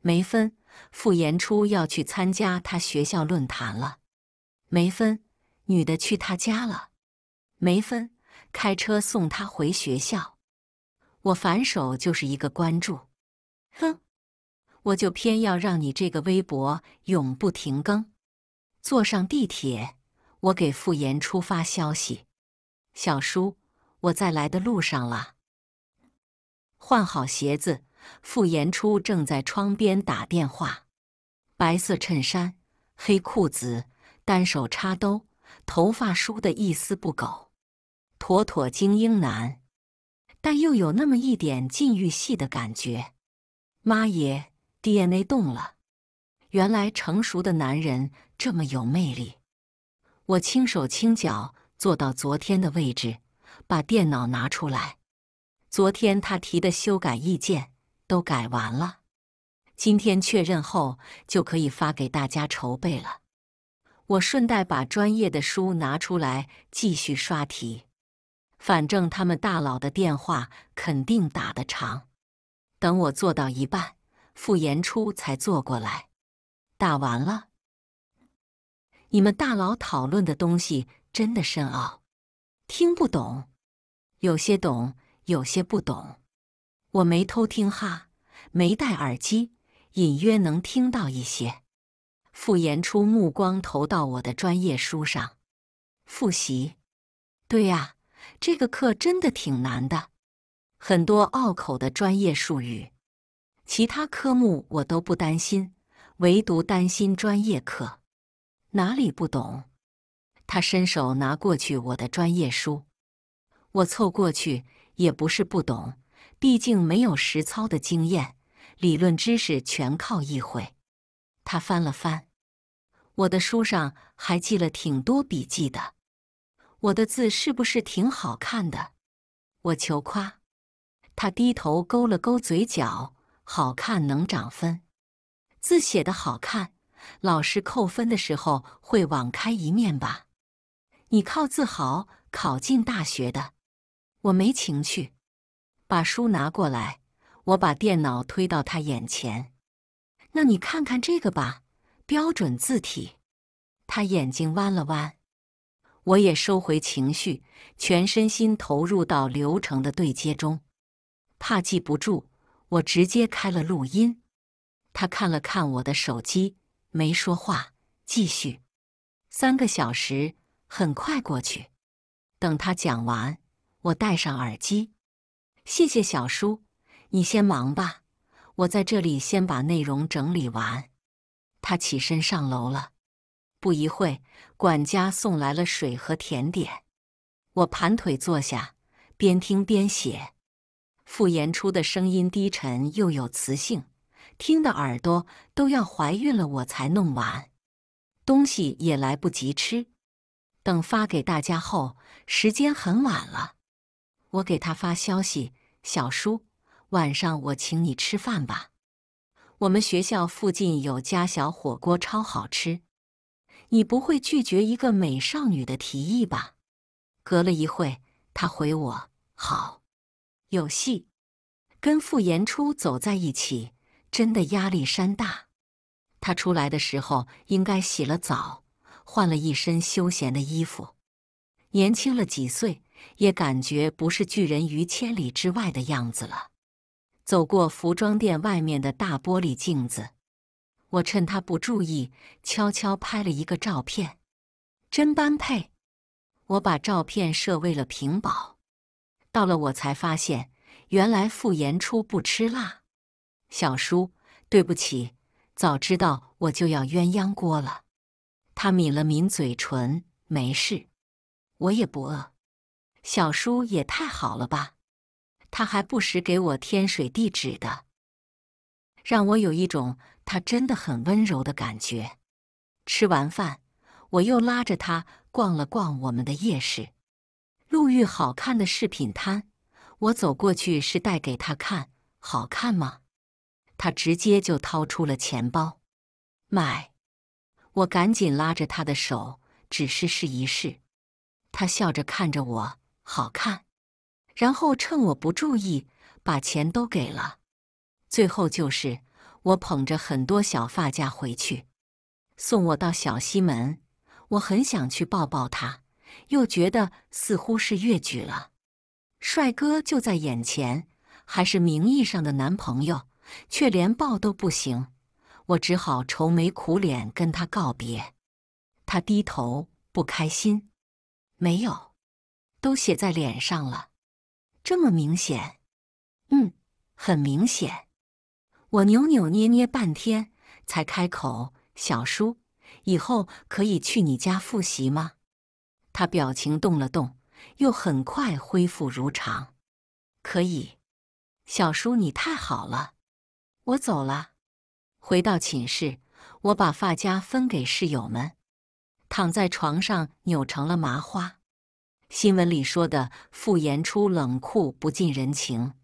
没分，傅言初要去参加他学校论坛了。没分，女的去他家了。没分。开车送他回学校，我反手就是一个关注。哼，我就偏要让你这个微博永不停更。坐上地铁，我给傅言初发消息：“小叔，我在来的路上了。”换好鞋子，傅延初正在窗边打电话。白色衬衫，黑裤子，单手插兜，头发梳得一丝不苟，妥妥精英男，但又有那么一点禁欲系的感觉。妈耶，DNA 动了！原来成熟的男人这么有魅力。我轻手轻脚坐到昨天的位置，把电脑拿出来。昨天他提的修改意见都改完了。今天确认后就可以发给大家筹备了。我顺带把专业的书拿出来继续刷题，反正他们大佬的电话肯定打得长。等我做到一半，傅延初才坐过来。打完了。你们大佬讨论的东西真的深奥，听不懂，有些懂，有些不懂。我没偷听哈，没戴耳机。隐约能听到一些。傅延初目光投到我的专业书上，复习。对呀，这个课真的挺难的，很多拗口的专业术语。其他科目我都不担心，唯独担心专业课，哪里不懂？他伸手拿过去我的专业书，我凑过去也不是不懂，毕竟没有实操的经验。理论知识全靠意会。他翻了翻，我的书上还记了挺多笔记的。我的字是不是挺好看的？我求夸。他低头勾了勾嘴角，好看能涨分。字写的好看，老师扣分的时候会网开一面吧？你靠字好考进大学的，我没情趣。把书拿过来。我把电脑推到他眼前，那你看看这个吧，标准字体。他眼睛弯了弯，我也收回情绪，全身心投入到流程的对接中。怕记不住，我直接开了录音。他看了看我的手机，没说话，继续。三个小时很快过去。等他讲完，我戴上耳机。谢谢小叔。你先忙吧，我在这里先把内容整理完。他起身上楼了。不一会，管家送来了水和甜点。我盘腿坐下，边听边写。傅延初的声音低沉又有磁性，听的耳朵都要怀孕了。我才弄完，东西也来不及吃。等发给大家后，时间很晚了。我给他发消息：“小叔。”晚上我请你吃饭吧，我们学校附近有家小火锅，超好吃。你不会拒绝一个美少女的提议吧？隔了一会，他回我：“好，有戏。”跟傅延初走在一起，真的压力山大。他出来的时候应该洗了澡，换了一身休闲的衣服，年轻了几岁，也感觉不是拒人于千里之外的样子了。走过服装店外面的大玻璃镜子，我趁他不注意，悄悄拍了一个照片，真般配。我把照片设为了屏保，到了我才发现，原来傅延初不吃辣。小叔，对不起，早知道我就要鸳鸯锅了。他抿了抿嘴唇，没事，我也不饿。小叔也太好了吧。他还不时给我添水地址的，让我有一种他真的很温柔的感觉。吃完饭，我又拉着他逛了逛我们的夜市，路遇好看的饰品摊，我走过去是带给他看，好看吗？他直接就掏出了钱包，买。我赶紧拉着他的手，只是试一试。他笑着看着我，好看。然后趁我不注意，把钱都给了。最后就是我捧着很多小发夹回去，送我到小西门。我很想去抱抱他，又觉得似乎是越矩了。帅哥就在眼前，还是名义上的男朋友，却连抱都不行。我只好愁眉苦脸跟他告别。他低头，不开心。没有，都写在脸上了，这么明显。嗯，很明显。我扭扭捏捏半天，才开口：“小叔，以后可以去你家复习吗？”他表情动了动，又很快恢复如常。可以，小叔你太好了。我走了。回到寝室，我把发夹分给室友们，躺在床上扭成了麻花。新闻里说的傅延初冷酷不近人情，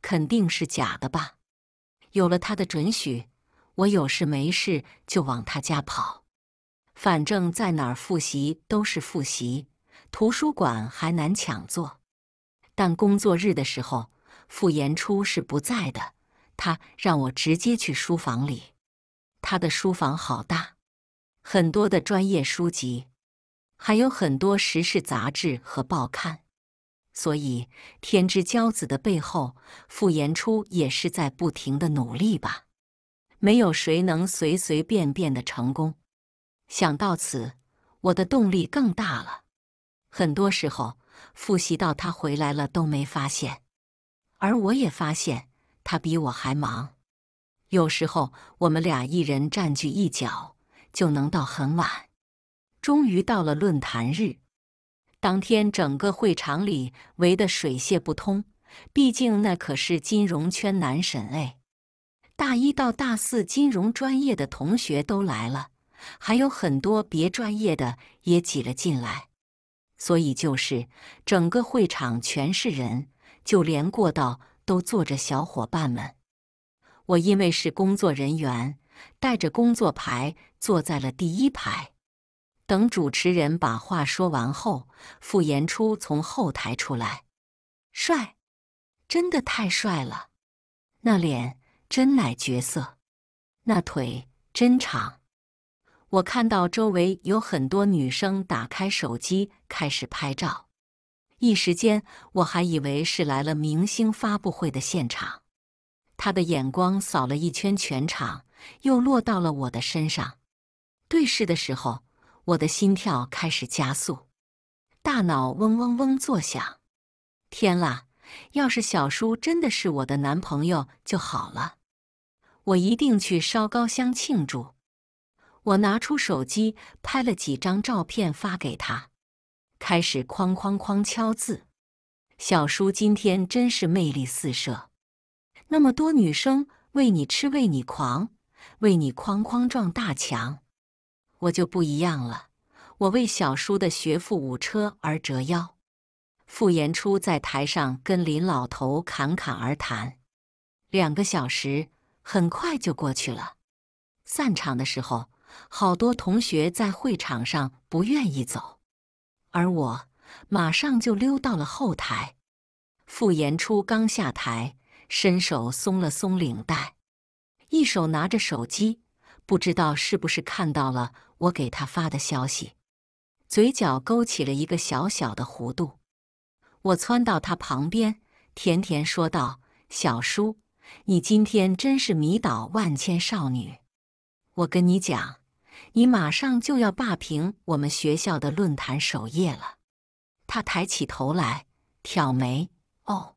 肯定是假的吧？有了他的准许，我有事没事就往他家跑。反正在哪儿复习都是复习，图书馆还难抢座。但工作日的时候，傅延初是不在的，他让我直接去书房里。他的书房好大，很多的专业书籍，还有很多时事杂志和报刊。所以，天之骄子的背后，傅延初也是在不停的努力吧。没有谁能随随便便的成功。想到此，我的动力更大了。很多时候，复习到他回来了都没发现，而我也发现他比我还忙。有时候，我们俩一人占据一角，就能到很晚。终于到了论坛日。当天，整个会场里围得水泄不通。毕竟那可是金融圈男神哎！大一到大四金融专业的同学都来了，还有很多别专业的也挤了进来。所以就是整个会场全是人，就连过道都坐着小伙伴们。我因为是工作人员，带着工作牌坐在了第一排。等主持人把话说完后，傅延初从后台出来，帅，真的太帅了，那脸真乃角色，那腿真长。我看到周围有很多女生打开手机开始拍照，一时间我还以为是来了明星发布会的现场。他的眼光扫了一圈全场，又落到了我的身上，对视的时候。我的心跳开始加速，大脑嗡嗡嗡作响。天啦！要是小叔真的是我的男朋友就好了，我一定去烧高香庆祝。我拿出手机拍了几张照片发给他，开始哐哐哐敲字。小叔今天真是魅力四射，那么多女生为你痴为你狂，为你哐哐撞大墙。我就不一样了，我为小叔的学富五车而折腰。傅延初在台上跟林老头侃侃而谈，两个小时很快就过去了。散场的时候，好多同学在会场上不愿意走，而我马上就溜到了后台。傅延初刚下台，伸手松了松领带，一手拿着手机。不知道是不是看到了我给他发的消息，嘴角勾起了一个小小的弧度。我窜到他旁边，甜甜说道：“小叔，你今天真是迷倒万千少女。我跟你讲，你马上就要霸屏我们学校的论坛首页了。”他抬起头来，挑眉：“哦。”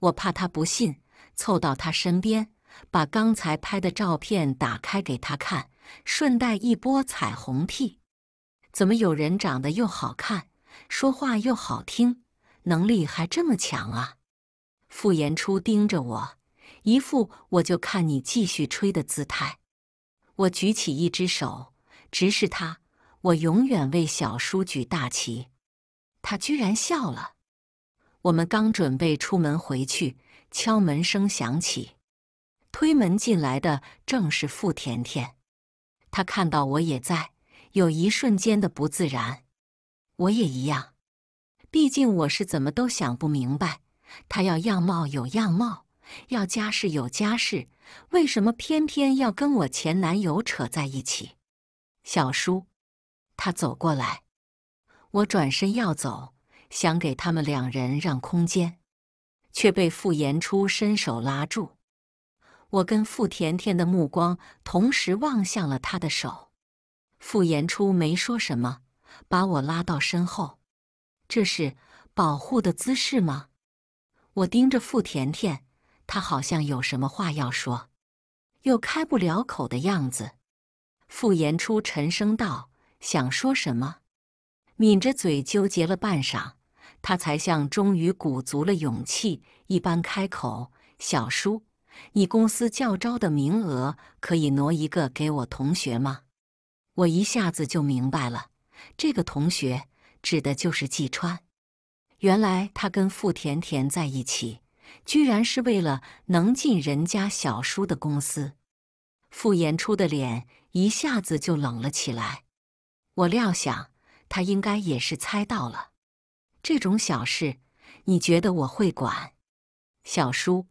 我怕他不信，凑到他身边。把刚才拍的照片打开给他看，顺带一波彩虹屁。怎么有人长得又好看，说话又好听，能力还这么强啊？傅延初盯着我，一副我就看你继续吹的姿态。我举起一只手，直视他。我永远为小叔举大旗。他居然笑了。我们刚准备出门回去，敲门声响起。推门进来的正是傅甜甜，她看到我也在，有一瞬间的不自然。我也一样，毕竟我是怎么都想不明白，她要样貌有样貌，要家世有家世，为什么偏偏要跟我前男友扯在一起？小叔，他走过来，我转身要走，想给他们两人让空间。却被傅延初伸手拉住。我跟傅甜甜的目光同时望向了他的手。傅延初没说什么，把我拉到身后。这是保护的姿势吗？我盯着傅甜甜，她好像有什么话要说，又开不了口的样子。傅延初沉声道：“想说什么？”抿着嘴纠结了半晌，他才像终于鼓足了勇气一般开口：“小叔，你公司教招的名额可以挪一个给我同学吗？”我一下子就明白了，这个同学指的就是季川。原来他跟傅甜甜在一起，居然是为了能进人家小叔的公司。傅延初的脸一下子就冷了起来。我料想。他应该也是猜到了，这种小事，你觉得我会管？小叔，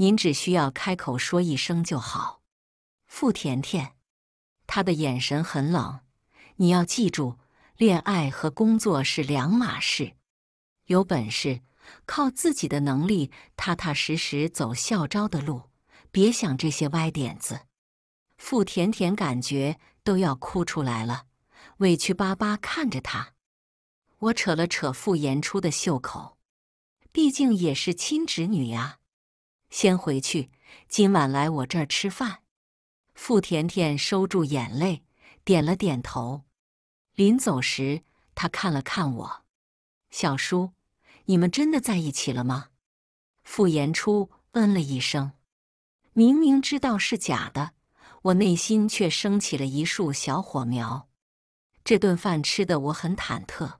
您只需要开口说一声就好。傅甜甜，他的眼神很冷。你要记住，恋爱和工作是两码事。有本事，靠自己的能力，踏踏实实走校招的路，别想这些歪点子。傅甜甜感觉都要哭出来了。委屈巴巴看着他，我扯了扯傅延初的袖口，毕竟也是亲侄女呀。先回去，今晚来我这儿吃饭。傅甜甜收住眼泪，点了点头。临走时，她看了看我：“小叔，你们真的在一起了吗？”傅延初嗯了一声。明明知道是假的，我内心却升起了一束小火苗。这顿饭吃的我很忐忑，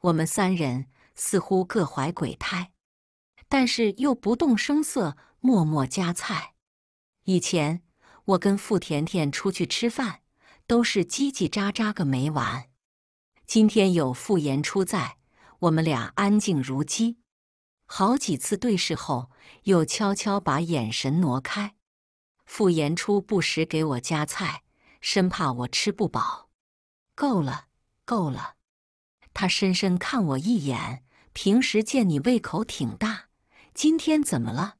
我们三人似乎各怀鬼胎，但是又不动声色，默默夹菜。以前我跟傅甜甜出去吃饭，都是叽叽喳喳个没完。今天有傅延初在，我们俩安静如鸡。好几次对视后，又悄悄把眼神挪开。傅延初不时给我夹菜，生怕我吃不饱。够了，够了！他深深看我一眼。平时见你胃口挺大，今天怎么了？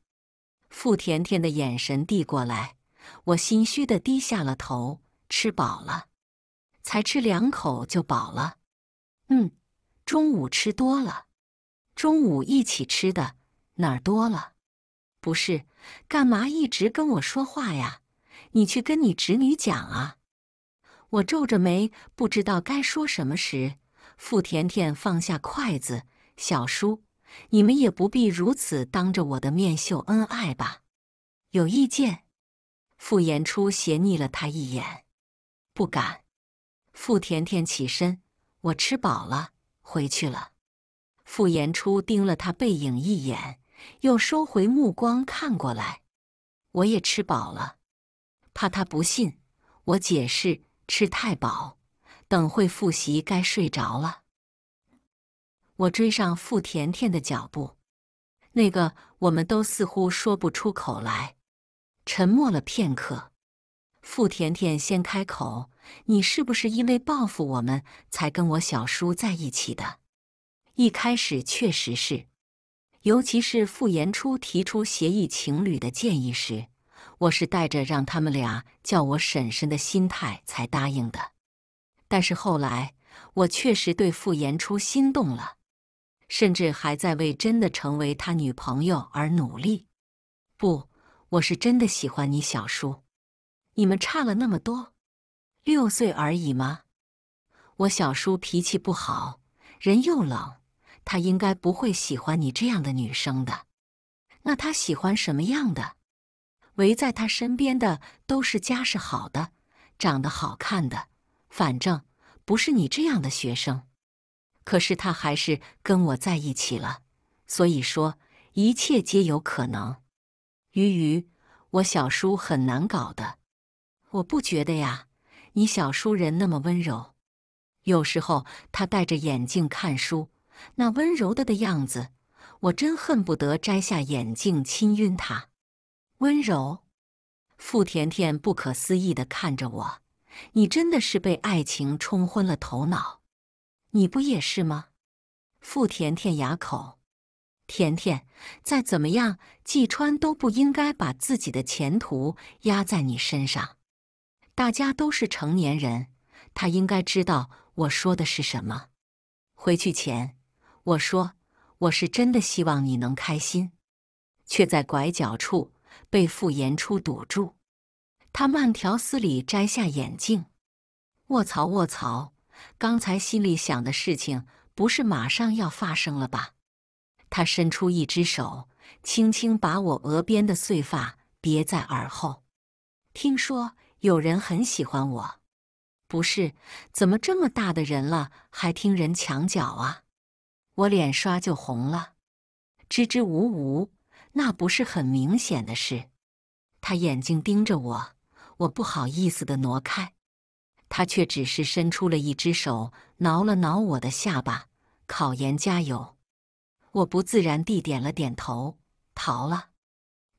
傅甜甜的眼神递过来，我心虚的低下了头。吃饱了，才吃两口就饱了。嗯，中午吃多了。中午一起吃的，哪儿多了？不是，干嘛一直跟我说话呀？你去跟你侄女讲啊。我皱着眉，不知道该说什么时，傅甜甜放下筷子：“小叔，你们也不必如此当着我的面秀恩爱吧？有意见？”傅延初斜睨了他一眼：“不敢。”傅甜甜起身：“我吃饱了，回去了。”傅延初盯了他背影一眼，又收回目光看过来：“我也吃饱了。”怕他不信，我解释。吃太饱，等会复习该睡着了。我追上傅甜甜的脚步，那个我们都似乎说不出口来，沉默了片刻。傅甜甜先开口：“你是不是因为报复我们才跟我小叔在一起的？”一开始确实是，尤其是傅延初提出协议情侣的建议时。我是带着让他们俩叫我婶婶的心态才答应的，但是后来我确实对傅延初心动了，甚至还在为真的成为他女朋友而努力。不，我是真的喜欢你小叔，你们差了那么多，六岁而已吗？我小叔脾气不好，人又冷，他应该不会喜欢你这样的女生的。那他喜欢什么样的？围在他身边的都是家世好的、长得好看的，反正不是你这样的学生。可是他还是跟我在一起了，所以说一切皆有可能。鱼鱼，我小叔很难搞的，我不觉得呀。你小叔人那么温柔，有时候他戴着眼镜看书，那温柔的的样子，我真恨不得摘下眼镜亲晕他。温柔，傅甜甜不可思议的看着我，你真的是被爱情冲昏了头脑，你不也是吗？傅甜甜哑口，甜甜，再怎么样，季川都不应该把自己的前途压在你身上。大家都是成年人，他应该知道我说的是什么。回去前，我说我是真的希望你能开心，却在拐角处被傅延初堵住。他慢条斯理摘下眼镜，卧槽卧槽！刚才心里想的事情，不是马上要发生了吧？他伸出一只手，轻轻把我额边的碎发别在耳后。听说有人很喜欢我，不是？怎么这么大的人了，还听人墙角啊？我脸刷就红了，支支吾吾，那不是很明显的事？他眼睛盯着我，我不好意思的挪开，他却只是伸出了一只手，挠了挠我的下巴。考研加油。我不自然地点了点头，逃了。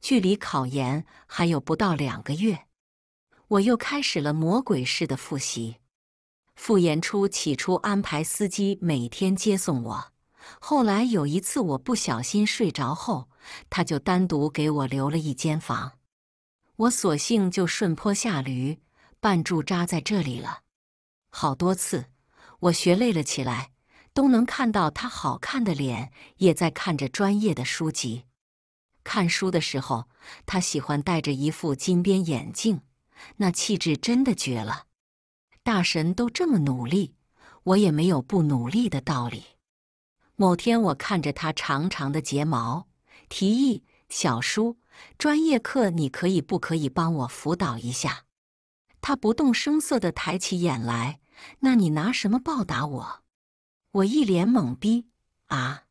距离考研还有不到两个月，我又开始了魔鬼式的复习。傅延初起初安排司机每天接送我，后来有一次我不小心睡着后，他就单独给我留了一间房。我索性就顺坡下驴，半驻扎在这里了。好多次，我学累了起来。都能看到他好看的脸，也在看着专业的书籍。看书的时候，他喜欢戴着一副金边眼镜，那气质真的绝了。大神都这么努力，我也没有不努力的道理。某天，我看着他长长的睫毛，提议：“小叔，专业课你可以不可以帮我辅导一下？”他不动声色地抬起眼来：“那你拿什么报答我？”我一脸懵逼啊！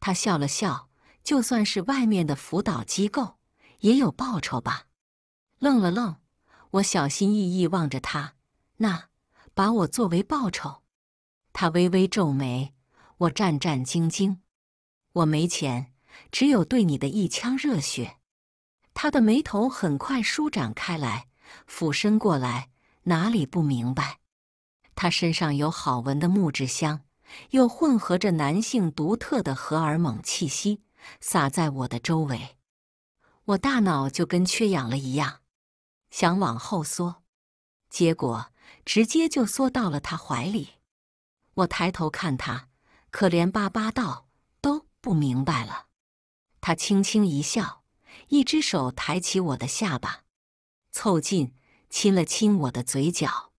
他笑了笑，就算是外面的辅导机构，也有报酬吧？愣了愣，我小心翼翼望着他，那把我作为报酬？他微微皱眉，我战战兢兢，我没钱，只有对你的一腔热血。他的眉头很快舒展开来，俯身过来，哪里不明白？他身上有好闻的木质香。又混合着男性独特的荷尔蒙气息，洒在我的周围，我大脑就跟缺氧了一样，想往后缩，结果直接就缩到了他怀里。我抬头看他，可怜巴巴道：“都不明白了。”他轻轻一笑，一只手抬起我的下巴，凑近亲了亲我的嘴角。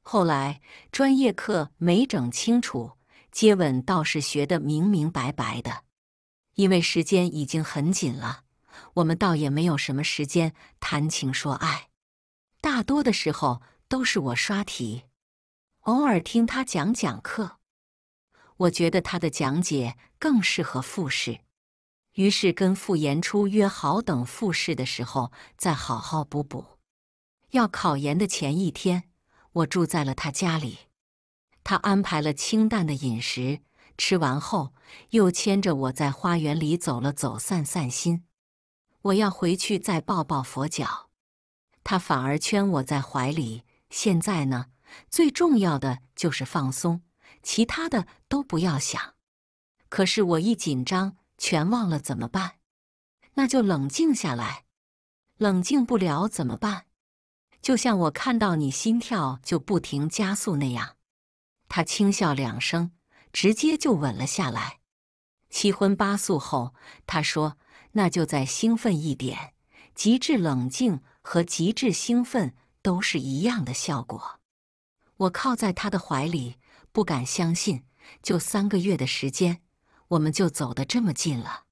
后来专业课没整清楚。接吻倒是学得明明白白的，因为时间已经很紧了，我们倒也没有什么时间谈情说爱，大多的时候都是我刷题，偶尔听他讲讲课。我觉得他的讲解更适合复试，于是跟傅延初约好，等复试的时候再好好补补。要考研的前一天，我住在了他家里。他安排了清淡的饮食，吃完后又牵着我在花园里走了走，散散心。我要回去再抱抱佛脚，他反而圈我在怀里。现在呢，最重要的就是放松，其他的都不要想。可是我一紧张，全忘了怎么办？那就冷静下来。冷静不了怎么办？就像我看到你心跳就不停加速那样。他轻笑两声，直接就吻了下来。七荤八素后，他说：“那就再兴奋一点。”极致冷静和极致兴奋都是一样的效果。我靠在他的怀里，不敢相信，就三个月的时间，我们就走得这么近了。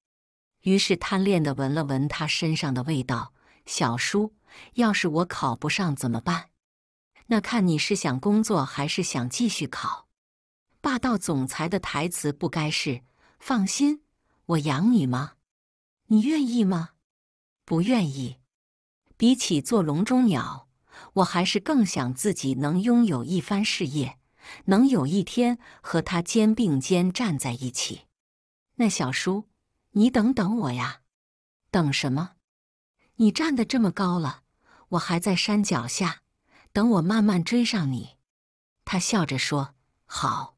于是贪恋的闻了闻他身上的味道。小叔，要是我考不上怎么办？那看你是想工作还是想继续考？霸道总裁的台词不该是“放心，我养你吗？你愿意吗？不愿意。比起做笼中鸟，我还是更想自己能拥有一番事业，能有一天和他肩并肩站在一起。那小叔，你等等我呀！等什么？你站得这么高了，我还在山脚下。等我慢慢追上你，他笑着说：“好。”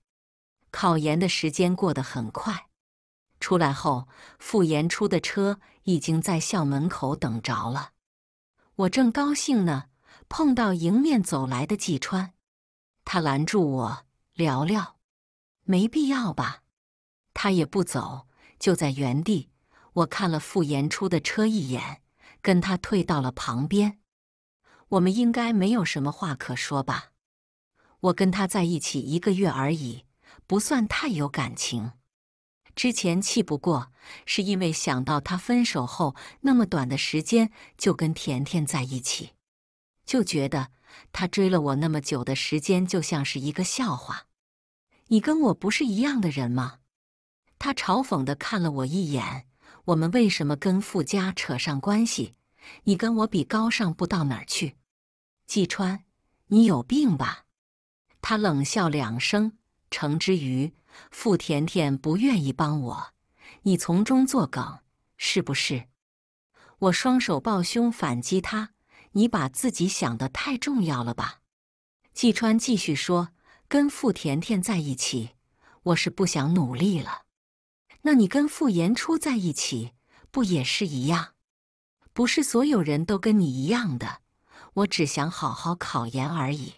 考研的时间过得很快，出来后，傅延初的车已经在校门口等着了。我正高兴呢，碰到迎面走来的季川，他拦住我：“聊聊，没必要吧？”他也不走，就在原地。我看了傅延初的车一眼，跟他退到了旁边。我们应该没有什么话可说吧？我跟他在一起一个月而已，不算太有感情。之前气不过，是因为想到他分手后那么短的时间就跟甜甜在一起，就觉得他追了我那么久的时间就像是一个笑话。你跟我不是一样的人吗？他嘲讽的看了我一眼。我们为什么跟傅家扯上关系？你跟我比高尚不到哪儿去。季川，你有病吧？他冷笑两声，程之瑜。傅甜甜不愿意帮我，你从中作梗，是不是？我双手抱胸反击他：“你把自己想的太重要了吧？”季川继续说：“跟傅甜甜在一起，我是不想努力了。那你跟傅延初在一起，不也是一样？不是所有人都跟你一样的，我只想好好考研而已。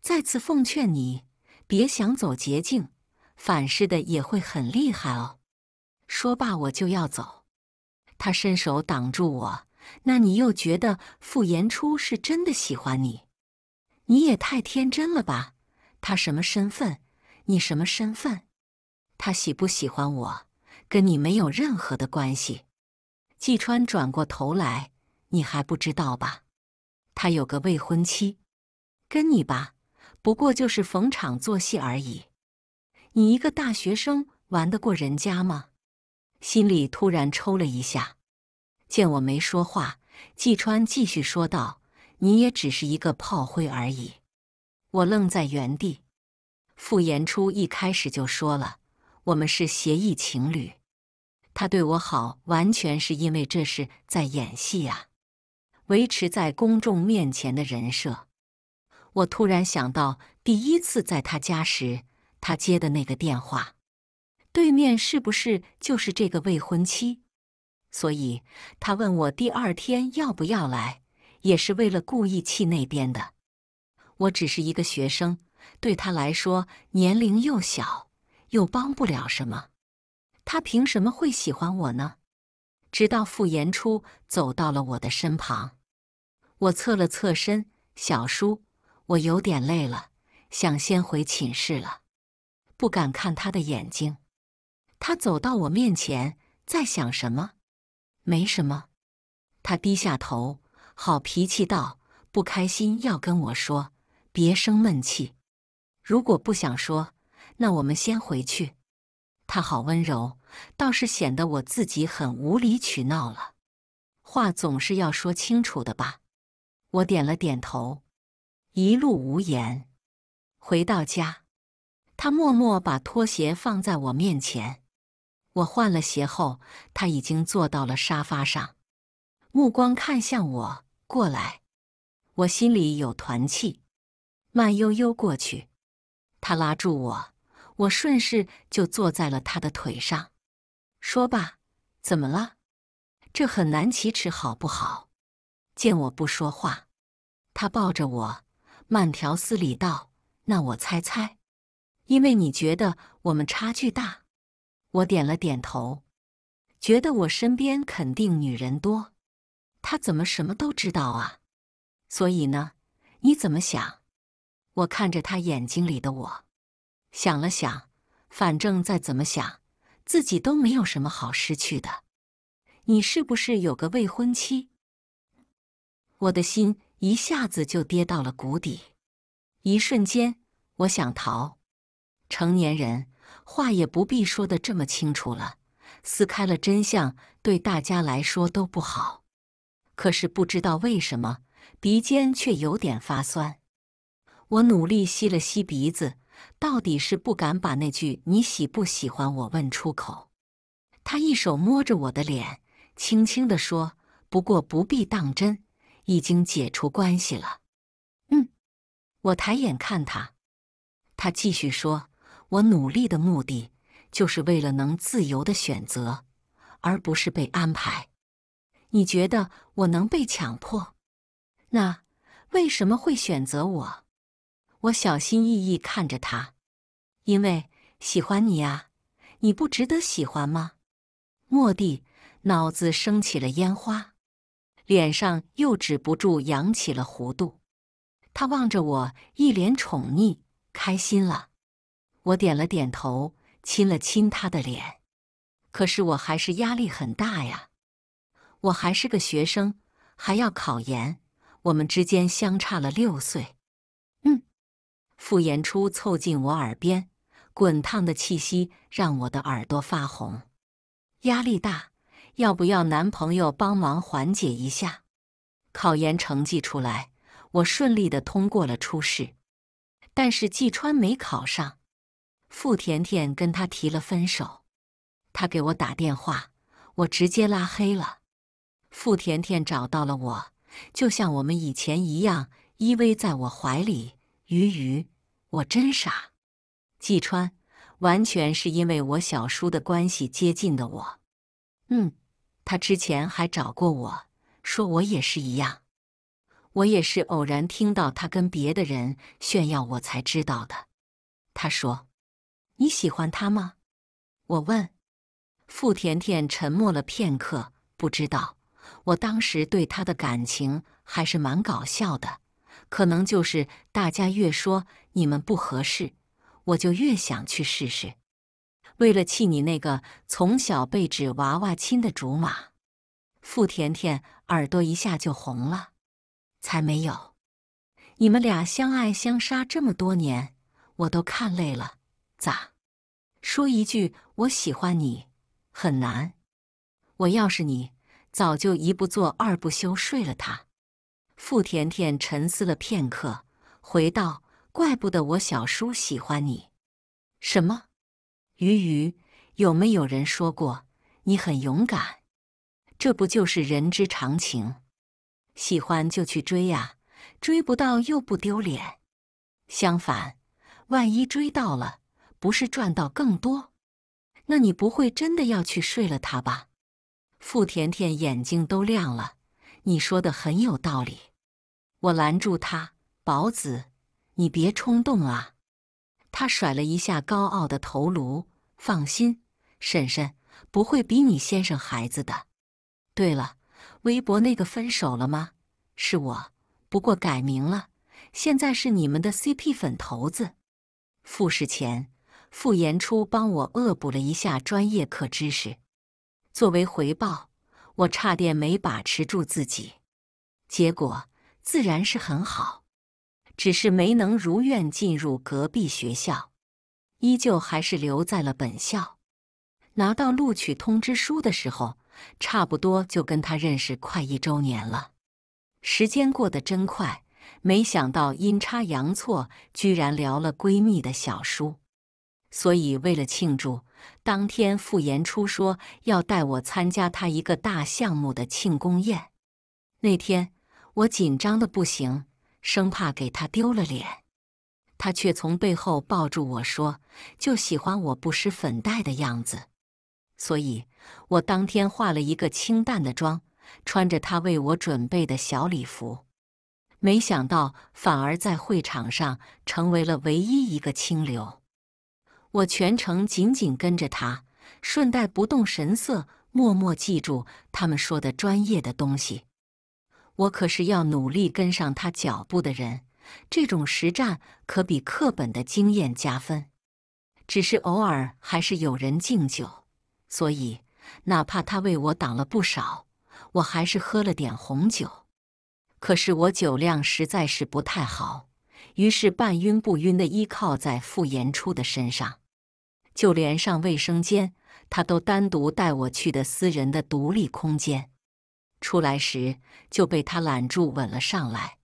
再次奉劝你，别想走捷径。”反噬的也会很厉害哦。说罢，我就要走，他伸手挡住我。那你又觉得傅延初是真的喜欢你？你也太天真了吧？他什么身份？你什么身份？他喜不喜欢我，跟你没有任何的关系。季川转过头来，你还不知道吧？他有个未婚妻，跟你吧，不过就是逢场作戏而已。你一个大学生玩得过人家吗？心里突然抽了一下。见我没说话，季川继续说道：“你也只是一个炮灰而已。”我愣在原地。傅延初一开始就说了，我们是协议情侣，他对我好，完全是因为这是在演戏呀，维持在公众面前的人设。我突然想到，第一次在他家时。他接的那个电话，对面是不是就是这个未婚妻？所以他问我第二天要不要来，也是为了故意气那边的。我只是一个学生，对他来说年龄又小，又帮不了什么。他凭什么会喜欢我呢？直到傅延初走到了我的身旁，我侧了侧身，小叔，我有点累了，想先回寝室了。不敢看他的眼睛，他走到我面前，在想什么？没什么。他低下头，好脾气道：“不开心要跟我说，别生闷气。如果不想说，那我们先回去。”他好温柔，倒是显得我自己很无理取闹了。话总是要说清楚的吧？我点了点头，一路无言。回到家。他默默把拖鞋放在我面前，我换了鞋后，他已经坐到了沙发上，目光看向我，过来。我心里有团气，慢悠悠过去，他拉住我，我顺势就坐在了他的腿上。说吧，怎么了？这很难启齿，好不好？见我不说话，他抱着我，慢条斯理道：“那我猜猜。”因为你觉得我们差距大，我点了点头，觉得我身边肯定女人多。他怎么什么都知道啊？所以呢，你怎么想？我看着他眼睛里的我，想了想，反正再怎么想，自己都没有什么好失去的。你是不是有个未婚妻？我的心一下子就跌到了谷底，一瞬间，我想逃。成年人话也不必说的这么清楚了，撕开了真相对大家来说都不好。可是不知道为什么鼻尖却有点发酸，我努力吸了吸鼻子，到底是不敢把那句“你喜不喜欢我”问出口。他一手摸着我的脸，轻轻地说：“不过不必当真，已经解除关系了。”嗯，我抬眼看他，他继续说。我努力的目的，就是为了能自由的选择，而不是被安排。你觉得我能被强迫？那为什么会选择我？我小心翼翼看着他，因为喜欢你啊！你不值得喜欢吗？蓦地，脑子升起了烟花，脸上又止不住扬起了弧度。他望着我，一脸宠溺，开心了。我点了点头，亲了亲他的脸。可是我还是压力很大呀。我还是个学生，还要考研。我们之间相差了六岁。傅延初凑近我耳边，滚烫的气息让我的耳朵发红。压力大，要不要男朋友帮忙缓解一下？考研成绩出来，我顺利的通过了初试，但是季川没考上。傅甜甜跟他提了分手，他给我打电话，我直接拉黑了。傅甜甜找到了我，就像我们以前一样，依偎在我怀里。鱼鱼，我真傻。季川，完全是因为我小叔的关系接近的我。嗯，他之前还找过我，说我也是一样。我也是偶然听到他跟别的人炫耀，我才知道的。他说：“你喜欢他吗？”我问。傅甜甜沉默了片刻，不知道。我当时对他的感情还是蛮搞笑的，可能就是大家越说你们不合适，我就越想去试试。为了气你那个从小被指娃娃亲的竹马，傅甜甜耳朵一下就红了。才没有，你们俩相爱相杀这么多年，我都看累了。咋？说一句我喜欢你很难？我要是你。早就一不做二不休睡了他。傅甜甜沉思了片刻，回道：“怪不得我小叔喜欢你。什么？鱼鱼，有没有人说过你很勇敢？这不就是人之常情？喜欢就去追呀，追不到又不丢脸。相反，万一追到了，不是赚到更多？那你不会真的要去睡了他吧？”傅甜甜眼睛都亮了，你说的很有道理。我拦住他，宝子，你别冲动啊。他甩了一下高傲的头颅，放心，婶婶不会比你先生孩子的。对了，微博那个分手了吗？是我，不过改名了，现在是你们的 CP 粉头子。复试前，傅延初帮我恶补了一下专业课知识。作为回报，我差点没把持住自己，结果自然是很好，只是没能如愿进入隔壁学校，依旧还是留在了本校。拿到录取通知书的时候，差不多就跟他认识快一周年了。时间过得真快，没想到阴差阳错，居然聊了闺蜜的小叔。所以为了庆祝。当天，傅延初说要带我参加他一个大项目的庆功宴。那天我紧张的不行，生怕给他丢了脸。他却从背后抱住我说：“就喜欢我不施粉黛的样子。”所以，我当天化了一个清淡的妆，穿着他为我准备的小礼服。没想到，反而在会场上成为了唯一一个清流。我全程紧紧跟着他，顺带不动神色，默默记住他们说的专业的东西。我可是要努力跟上他脚步的人，这种实战可比课本的经验加分。只是偶尔还是有人敬酒，所以哪怕他为我挡了不少，我还是喝了点红酒。可是我酒量实在是不太好。于是半晕不晕的依靠在傅延初的身上，就连上卫生间，他都单独带我去的私人的独立空间。出来时就被他揽住吻了上来，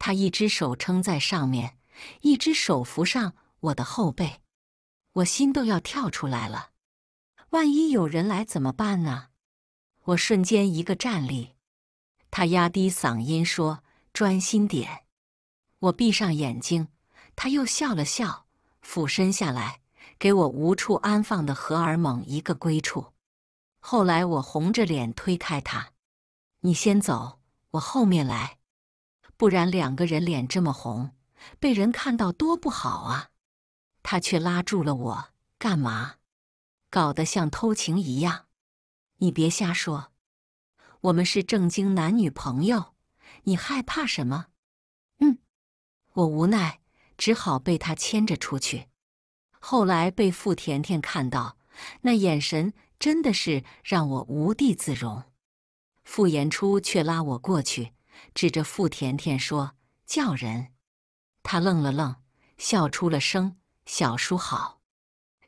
他一只手撑在上面，一只手扶上我的后背，我心都要跳出来了。万一有人来怎么办呢？我瞬间一个站立，他压低嗓音说：“专心点。”我闭上眼睛，他又笑了笑，俯身下来，给我无处安放的荷尔蒙一个归处。后来我红着脸推开他：“你先走，我后面来。”不然两个人脸这么红，被人看到多不好啊！他却拉住了我：“干嘛？搞得像偷情一样？你别瞎说，我们是正经男女朋友，你害怕什么？”我无奈，只好被他牵着出去。后来被傅甜甜看到，那眼神真的是让我无地自容。傅延初却拉我过去。指着傅甜甜说：“叫人。”他愣了愣，笑出了声：“小叔好。”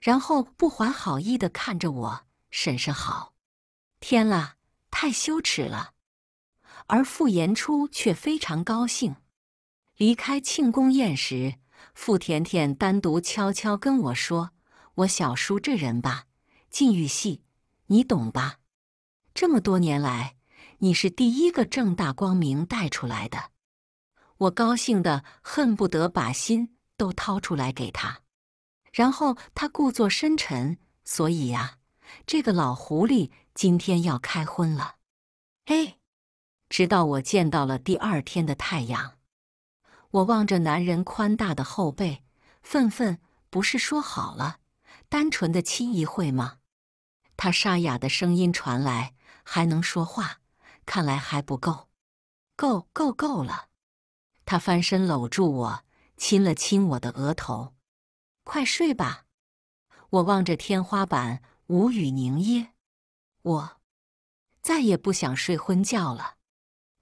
然后不怀好意的看着我：“婶婶好。”天啦，太羞耻了。而傅延初却非常高兴。离开庆功宴时，傅甜甜单独悄悄跟我说：“我小叔这人吧，禁欲系，你懂吧？这么多年来。”你是第一个正大光明带出来的，我高兴的恨不得把心都掏出来给他。然后他故作深沉，所以呀，这个老狐狸今天要开荤了。哎，直到我见到了第二天的太阳，我望着男人宽大的后背，愤愤，不是说好了，单纯的亲一会吗？他沙哑的声音传来，还能说话。看来还不够，够够够了！他翻身搂住我，亲了亲我的额头。快睡吧！我望着天花板，无语凝噎。我再也不想睡昏觉了。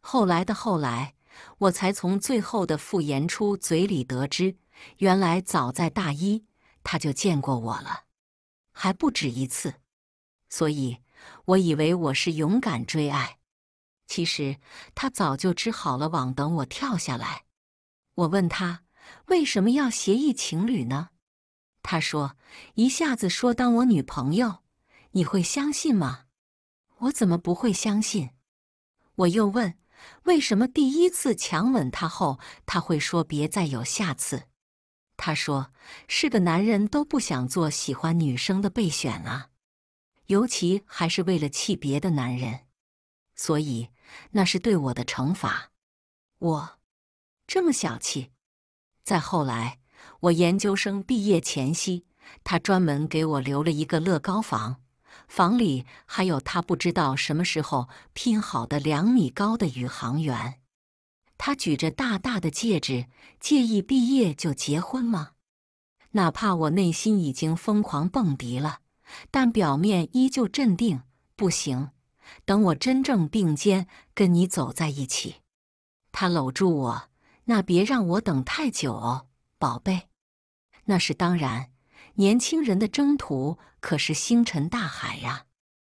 后来的后来，我才从最后的傅延初嘴里得知，原来早在大一他就见过我了，还不止一次。所以我以为我是勇敢追爱。其实他早就织好了网，等我跳下来。我问他为什么要协议情侣呢？他说：“一下子说当我女朋友，你会相信吗？”我怎么不会相信？我又问：“为什么第一次强吻他后，他会说别再有下次？”他说：“是个男人都不想做喜欢女生的备选啊，尤其还是为了气别的男人，所以。”那是对我的惩罚，我这么小气。再后来，我研究生毕业前夕，他专门给我留了一个乐高房，房里还有他不知道什么时候拼好的两米高的宇航员。他举着大大的戒指，介意毕业就结婚吗？哪怕我内心已经疯狂蹦迪了，但表面依旧镇定。不行。等我真正并肩跟你走在一起，他搂住我，那别让我等太久哦，宝贝。那是当然，年轻人的征途可是星辰大海呀。